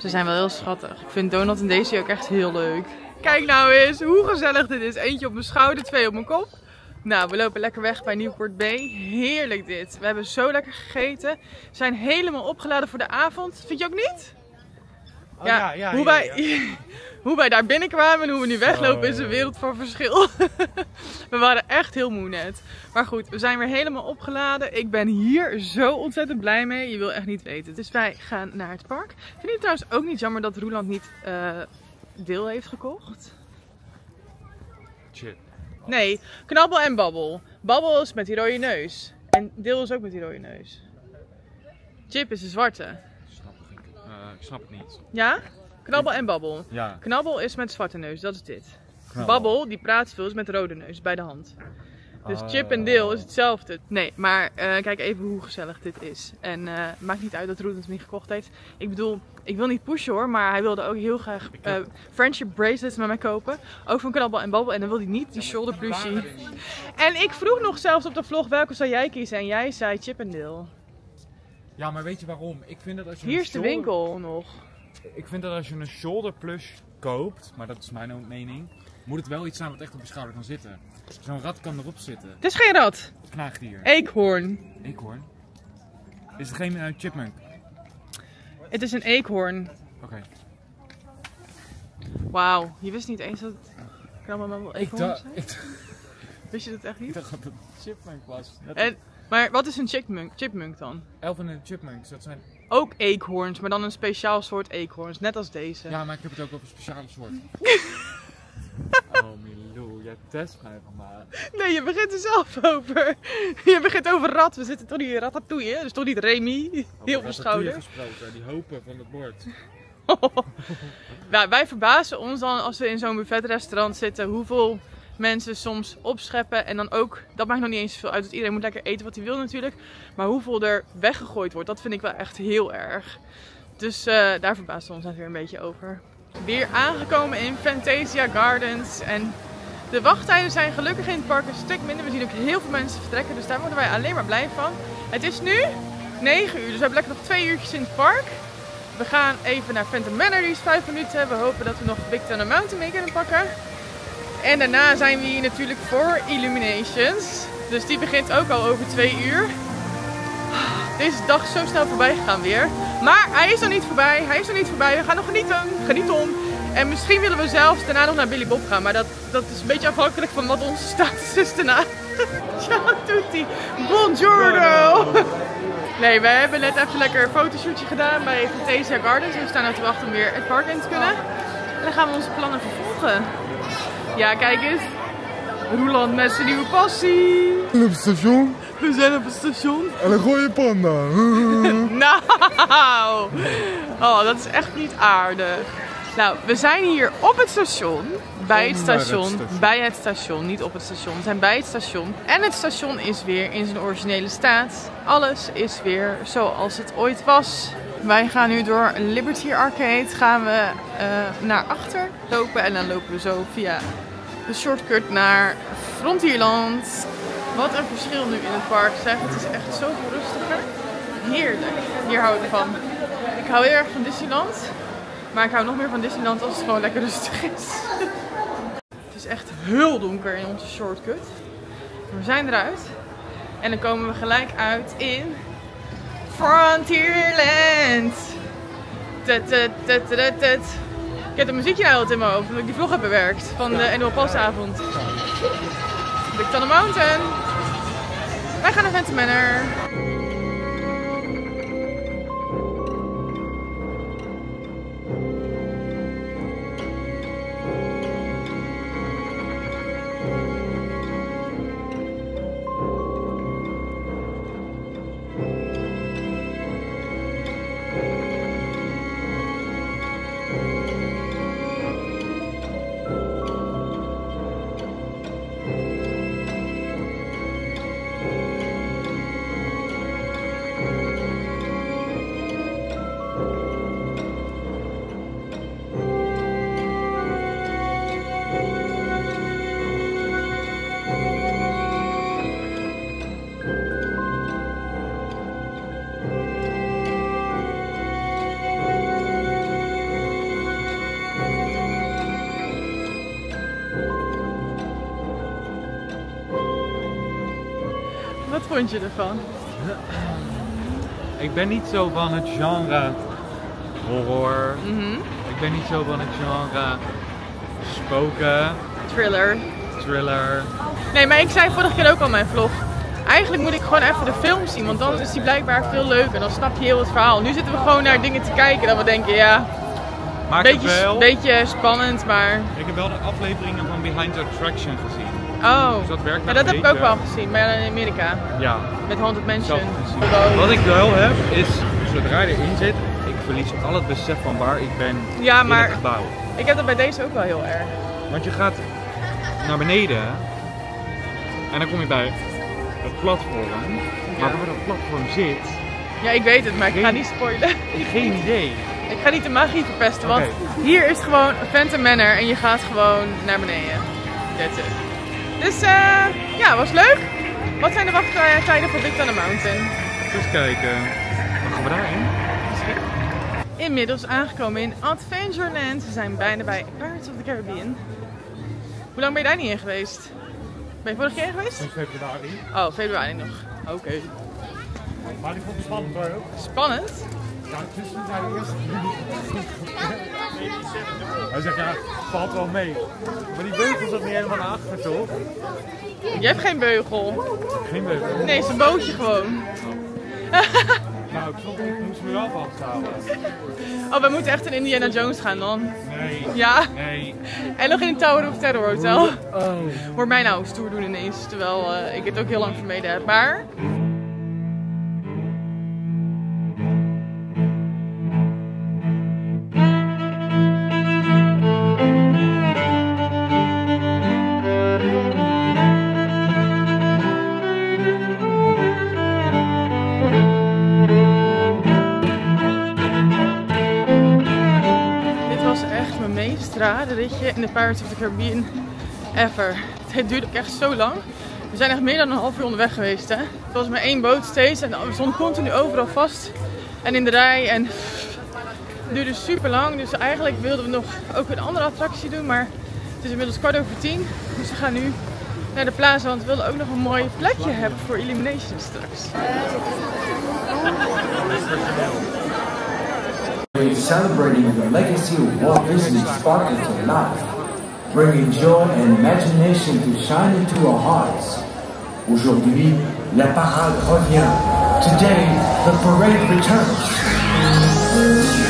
Ze zijn wel heel schattig. Ik vind Donald en Daisy ook echt heel leuk. Kijk nou eens hoe gezellig dit is. Eentje op mijn schouder, twee op mijn kop. Nou, we lopen lekker weg bij Newport Bay. Heerlijk dit. We hebben zo lekker gegeten. We zijn helemaal opgeladen voor de avond. Vind je ook niet? Oh, ja, ja, hoe, ja, wij, ja. hoe wij daar binnenkwamen en hoe we nu weglopen is een wereld van verschil. we waren echt heel moe net. Maar goed, we zijn weer helemaal opgeladen. Ik ben hier zo ontzettend blij mee. Je wil echt niet weten. Dus wij gaan naar het park. Vind je het trouwens ook niet jammer dat Roeland niet eh, deel heeft gekocht? Shit. Nee, knabbel en babbel. Babbel is met die rode neus. En deel is ook met die rode neus. Chip is de zwarte. Ik. Eh, ik snap het niet. Ja? Knabbel en babbel. Ja. Knabbel is met zwarte neus, dat is dit. Knabbel. Babbel, die praat veel, is met rode neus, bij de hand. Dus Oh. chip en deel is hetzelfde. Nee, maar eh, kijk even hoe gezellig dit is. En eh maakt niet uit dat Roet het niet gekocht heeft. Ik bedoel, ik wil niet pushen hoor, maar hij wilde ook heel graag friendship bracelets met mij kopen. Ook van Knabbel en Babbel. En dan wilde hij niet die shoulder plushie. En ik vroeg nog zelfs op de vlog welke zou jij kiezen. En jij zei chip en deel. Ja, maar weet je waarom? Ik vind dat als je Hier is de shoulder- winkel nog. Ik vind dat als je een shoulder plush koopt, maar dat is mijn mening, moet het wel iets zijn wat echt op je schouder kan zitten. Zo'n rat kan erop zitten. Het is geen rat. Knaagdier. Eekhoorn. Eekhoorn. Is het geen eh, chipmunk? Het is een eekhoorn. Oké. Wauw, je wist niet eens dat het Ik, eekhoorns dacht- zijn? ik, Wist je dat echt ik niet? dacht dat het chipmunk was. En, maar wat is een chipmunk, chipmunk dan? Elfen en chipmunks, dat zijn... Ook eekhoorns, maar dan een speciaal soort eekhoorns, net als deze. Ja, maar ik heb het ook op een speciale soort. oh Milou, jij test mij vandaag. Nee, je begint er zelf over. Je begint over rat. We zitten toch niet in ratatouille, hè? dus toch niet Remy. Heel Over veel schouder. gesproken, die hopen van het bord. Nou, wij verbazen ons dan als we in zo'n buffetrestaurant zitten hoeveel mensen soms opscheppen. En dan ook, dat maakt nog niet eens veel uit, want iedereen moet lekker eten wat hij wil natuurlijk. Maar hoeveel er weggegooid wordt, dat vind ik wel echt heel erg. Dus eh, daar verbazen we ons net weer een beetje over. Weer aangekomen in Fantasia Gardens. En de wachttijden zijn gelukkig in het park een stuk minder. We zien ook heel veel mensen vertrekken, dus daar worden wij alleen maar blij van. Het is nu 9 uur, dus we hebben lekker nog twee uurtjes in het park. We gaan even naar Phantom Manor, die is 5 minuten. We hopen dat we nog Big Thunder Mountain mee kunnen pakken. En daarna zijn we hier natuurlijk voor Illuminations. Dus die begint ook al over 2 uur. Deze dag is zo snel voorbij gegaan weer. Maar hij is nog niet voorbij. Hij is nog niet voorbij. We gaan nog genieten. Geniet om. En misschien willen we zelfs daarna nog naar Billy Bob gaan. Maar dat, dat is een beetje afhankelijk van wat onze status is daarna. Ciao tutti. Buongiorno. Nee, we hebben net even lekker een fotoshootje gedaan bij Fantasia Gardens. En we staan nu te wachten om weer het park in te kunnen. En dan gaan we onze plannen vervolgen. Ja, kijk eens. Roeland met zijn nieuwe passie. op het station We zijn op het station. en dan gooi je panda. Nou, oh, dat is echt niet aardig. Nou, we zijn hier op het station. Bij het Onder het station. station. Bij het station, niet op het station. We zijn bij het station. En het station is weer in zijn originele staat. Alles is weer zoals het ooit was. Wij gaan nu door Liberty Arcade. Gaan we eh, naar achter lopen. En dan lopen we zo via de shortcut naar Frontierland. Wat een verschil nu in het park. Zeg, het is echt zoveel rustiger. Heerlijk. Hier hou ik van. Ik hou heel erg van Disneyland. Maar ik hou nog meer van Disneyland als het gewoon lekker rustig is. Het is echt heel donker in onze shortcut. We zijn eruit. En dan komen we gelijk uit in Frontierland. Ik heb een muziekje altijd in mijn hoofd, omdat ik die vlog heb bewerkt van de annual pasavond. Big Thunder Mountain. Wij gaan naar Phantom vond je ervan? Ik ben niet zo van het genre horror. Mhm. Ik ben niet zo van het genre spoken, Thriller. thriller. Nee, maar ik zei vorige keer ook al in mijn vlog. Eigenlijk moet ik gewoon even de film zien, want dan is die blijkbaar veel leuker. Dan snap je heel het verhaal. Nu zitten we gewoon naar dingen te kijken dat we denken, ja, heb, beetje, wel, beetje spannend, maar... ik heb wel de afleveringen van Behind the Attraction gezien. Oh, Dus dat werkt ja, nog dat heb ik ook wel gezien, maar in Amerika. Ja, Met Haunted Mansion. zelf gezien. Wat ik wel heb, is zodra je erin zit, ik verlies al het besef van waar ik ben Ja, in maar het gebouw. ik heb dat bij deze ook wel heel erg. Want je gaat naar beneden en dan kom je bij het platform. Maar waar dat platform zit, Ja, ik weet het, maar ik ga niet spoilen. geen idee. Ik ga niet de magie verpesten, want hier is gewoon Phantom Manor en je gaat gewoon naar beneden. That's it. Dus eh ja, was leuk. Wat zijn de wachttijden voor Big Thunder Mountain? Dus kijken, dan gaan we daarin. Inmiddels aangekomen in Adventureland. We zijn bijna bij Pirates of the Caribbean. Hoe lang ben je daar niet in geweest? Ben je vorige keer geweest? Sinds februari. Oh, februari nog. Oké. Maar die vond het spannend hoor ook. Spannend. Eerste Hij zegt ja, valt wel mee. Maar die beugel zat niet helemaal naar achter toch? Je hebt geen beugel. Geen beugel. Nee, het is een bootje gewoon. Nou, ik moest me wel vasthouden. Oh, we moeten echt in Indiana Jones gaan dan. Nee. Ja. Nee. En nog in het Tower of Terror Hotel. Oh. Hoor mij nou stoer doen ineens. Terwijl eh, ik het ook heel lang vermeden heb. Maar in de Pirates of the Caribbean ever. Het duurde ook echt zo lang. We zijn echt meer dan een half uur onderweg geweest. Hè? Het was maar één boot steeds en we stonden continu overal vast en in de rij. En het duurde super lang. Dus eigenlijk wilden we nog ook een andere attractie doen. Maar het is inmiddels kwart over tien. Dus we gaan nu naar de plaza. Want we willen ook nog een mooi plekje hebben voor Illumination straks. We're celebrating the legacy of Walt Disney spark into life, bringing joy and imagination to shine into our hearts. Aujourd'hui, la parade revient. Today, the parade returns.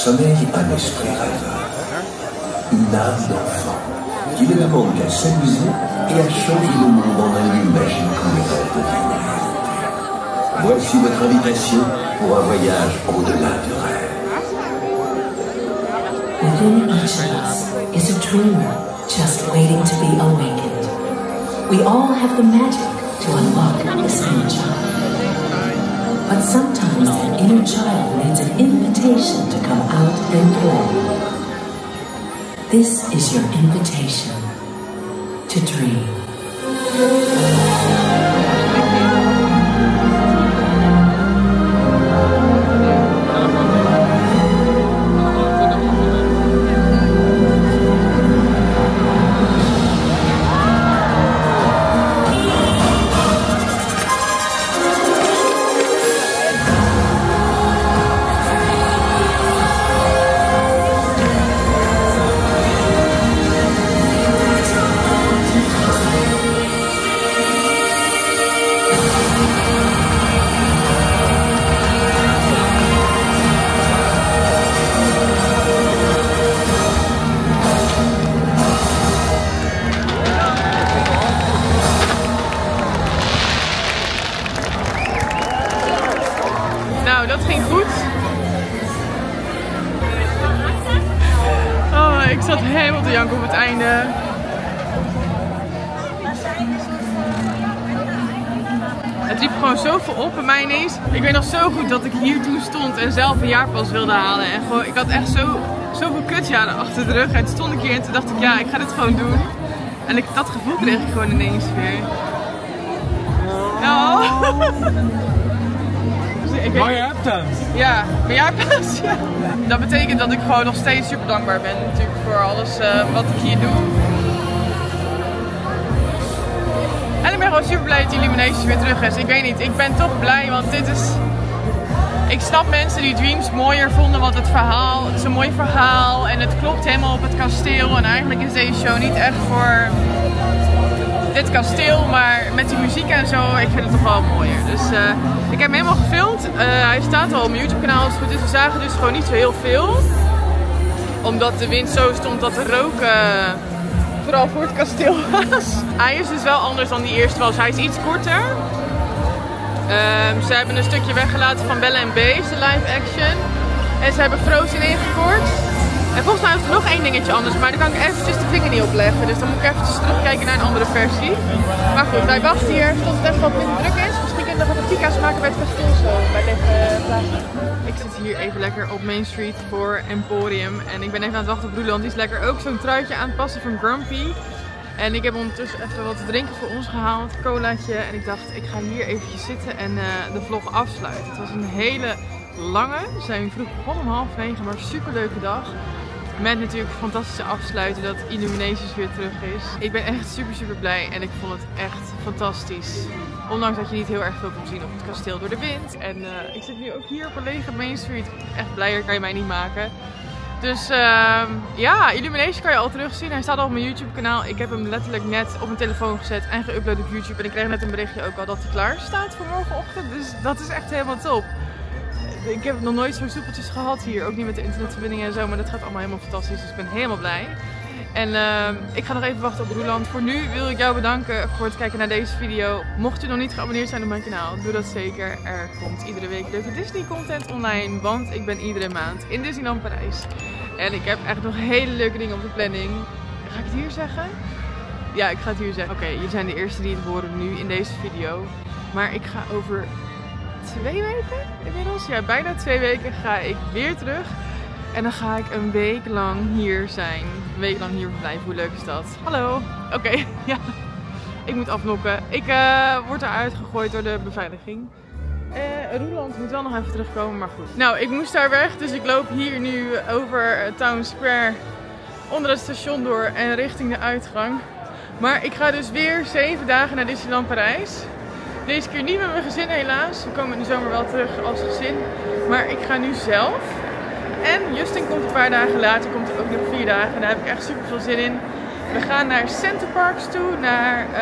nous sommeille un esprit rêveur, une âme d'enfant qui ne demande qu'à s'amuser et à changer le monde en un lieu magique où les rêves deviennent. Voici votre invitation pour un voyage au-delà du rêve. Within each of us is a dreamer just waiting to be awakened. We all have the magic to unlock this inner child. But sometimes that inner child needs an invitation to come out and play. This is your invitation to dream. Ging goed. Oh, ik zat helemaal te janken op het einde. Het liep gewoon zoveel op bij mij ineens. Ik weet nog zo goed dat ik hier toen stond en zelf een jaarpas wilde halen. En gewoon, ik had echt zo, zoveel kutjaren achter de rug. En toen stond ik hier en toen dacht ik, ja, ik ga dit gewoon doen. En ik, dat gevoel kreeg ik gewoon ineens weer. Oh. Ik Maar je hebt hem. ja, maar jij pas. Ja. Dat betekent dat ik gewoon nog steeds super dankbaar ben natuurlijk voor alles eh, wat ik hier doe. En ik ben gewoon super blij dat Illuminations weer terug is. Ik weet niet, ik ben toch blij, want dit is... Ik snap mensen die Dreams mooier vonden, want het verhaal, het is een mooi verhaal en het klopt helemaal op het kasteel. En eigenlijk is deze show niet echt voor dit kasteel, maar met die muziek en zo, ik vind het toch wel mooier. Dus eh, ik heb hem helemaal gefilmd. Eh, hij staat al op mijn YouTube kanaal het goed is. We zagen dus gewoon niet zo heel veel. Omdat de wind zo stond dat de rook eh, vooral voor het kasteel was. Hij is dus wel anders dan die eerste was. Hij is iets korter. Ehm, ze hebben een stukje weggelaten van Belle en de live action. En ze hebben Frozen ingekort. En volgens mij is er nog één dingetje anders, maar daar kan ik eventjes de vinger niet op leggen. Dus dan moet ik eventjes terugkijken naar een andere versie. Maar goed, wij wachten hier tot het echt wat minder druk is. Misschien kunnen we nog wat pika's maken bij het kasteel zo, bij deze plaats. Ik zit hier even lekker op Main Street voor Emporium. En ik ben even aan het wachten op Roeland. Die is lekker ook zo'n truitje aan het passen van Grumpy. En ik heb ondertussen even wat te drinken voor ons gehaald, colaatje. En ik dacht, ik ga hier eventjes zitten en eh, de vlog afsluiten. Het was een hele lange. We zijn vroeg om half negen, maar super leuke dag. Met natuurlijk fantastische afsluiten dat Illuminations weer terug is. Ik ben echt super super blij en ik vond het echt fantastisch. Ondanks dat je niet heel erg veel kon zien op het kasteel door de wind. En eh, ik zit nu ook hier op lege Main Street. Echt blijer kan je mij niet maken. Dus ehm, ja, Illumination kan je al terugzien. Hij staat al op mijn YouTube kanaal. Ik heb hem letterlijk net op mijn telefoon gezet en geüpload op YouTube. En ik kreeg net een berichtje ook al dat hij klaar staat voor morgenochtend. Dus dat is echt helemaal top. Ik heb nog nooit zo'n soepeltjes gehad hier. Ook niet met de internetverbindingen en zo. Maar dat gaat allemaal helemaal fantastisch. Dus ik ben helemaal blij. En ehm, ik ga nog even wachten op Roeland. Voor nu wil ik jou bedanken voor het kijken naar deze video. Mocht je nog niet geabonneerd zijn op mijn kanaal, doe dat zeker. Er komt iedere week leuke Disney content online. Want ik ben iedere maand in Disneyland Parijs. En ik heb echt nog hele leuke dingen op de planning. Ga ik het hier zeggen? Ja, ik ga het hier zeggen. Oké, jullie zijn de eerste die het horen nu in deze video. Maar ik ga over twee weken inmiddels, ja bijna twee weken, ga ik weer terug. En dan ga ik een week lang hier zijn. Een week lang hier verblijven. Hoe leuk is dat? Hallo. Oké, ja. Ik moet afnokken. Ik eh, word eruit gegooid door de beveiliging. Eh Roeland moet wel nog even terugkomen, maar goed. Nou, ik moest daar weg, dus ik loop hier nu over eh, Town Square onder het station door en richting de uitgang. Maar ik ga dus weer zeven dagen naar Disneyland Parijs. Deze keer niet met mijn gezin helaas. We komen in de zomer wel terug als gezin. Maar ik ga nu zelf. En Justin komt een paar dagen later, komt ook nog vier dagen. Daar heb ik echt super veel zin in. We gaan naar Center Parks toe, naar uh,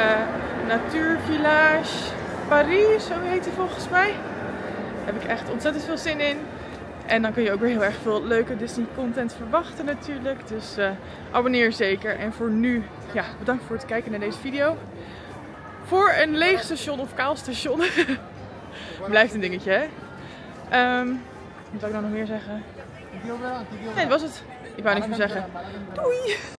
Natuurvillage Paris, zo heet hij volgens mij. Daar heb ik echt ontzettend veel zin in. En dan kun je ook weer heel erg veel leuke Disney content verwachten natuurlijk. Dus uh, abonneer zeker. En voor nu, ja, bedankt voor het kijken naar deze video. Voor een leeg station of kaal station. Blijft een dingetje hè. Um, wat zou ik nou nog meer zeggen? Nee, dat was het. Ik wou niks meer zeggen. Doei!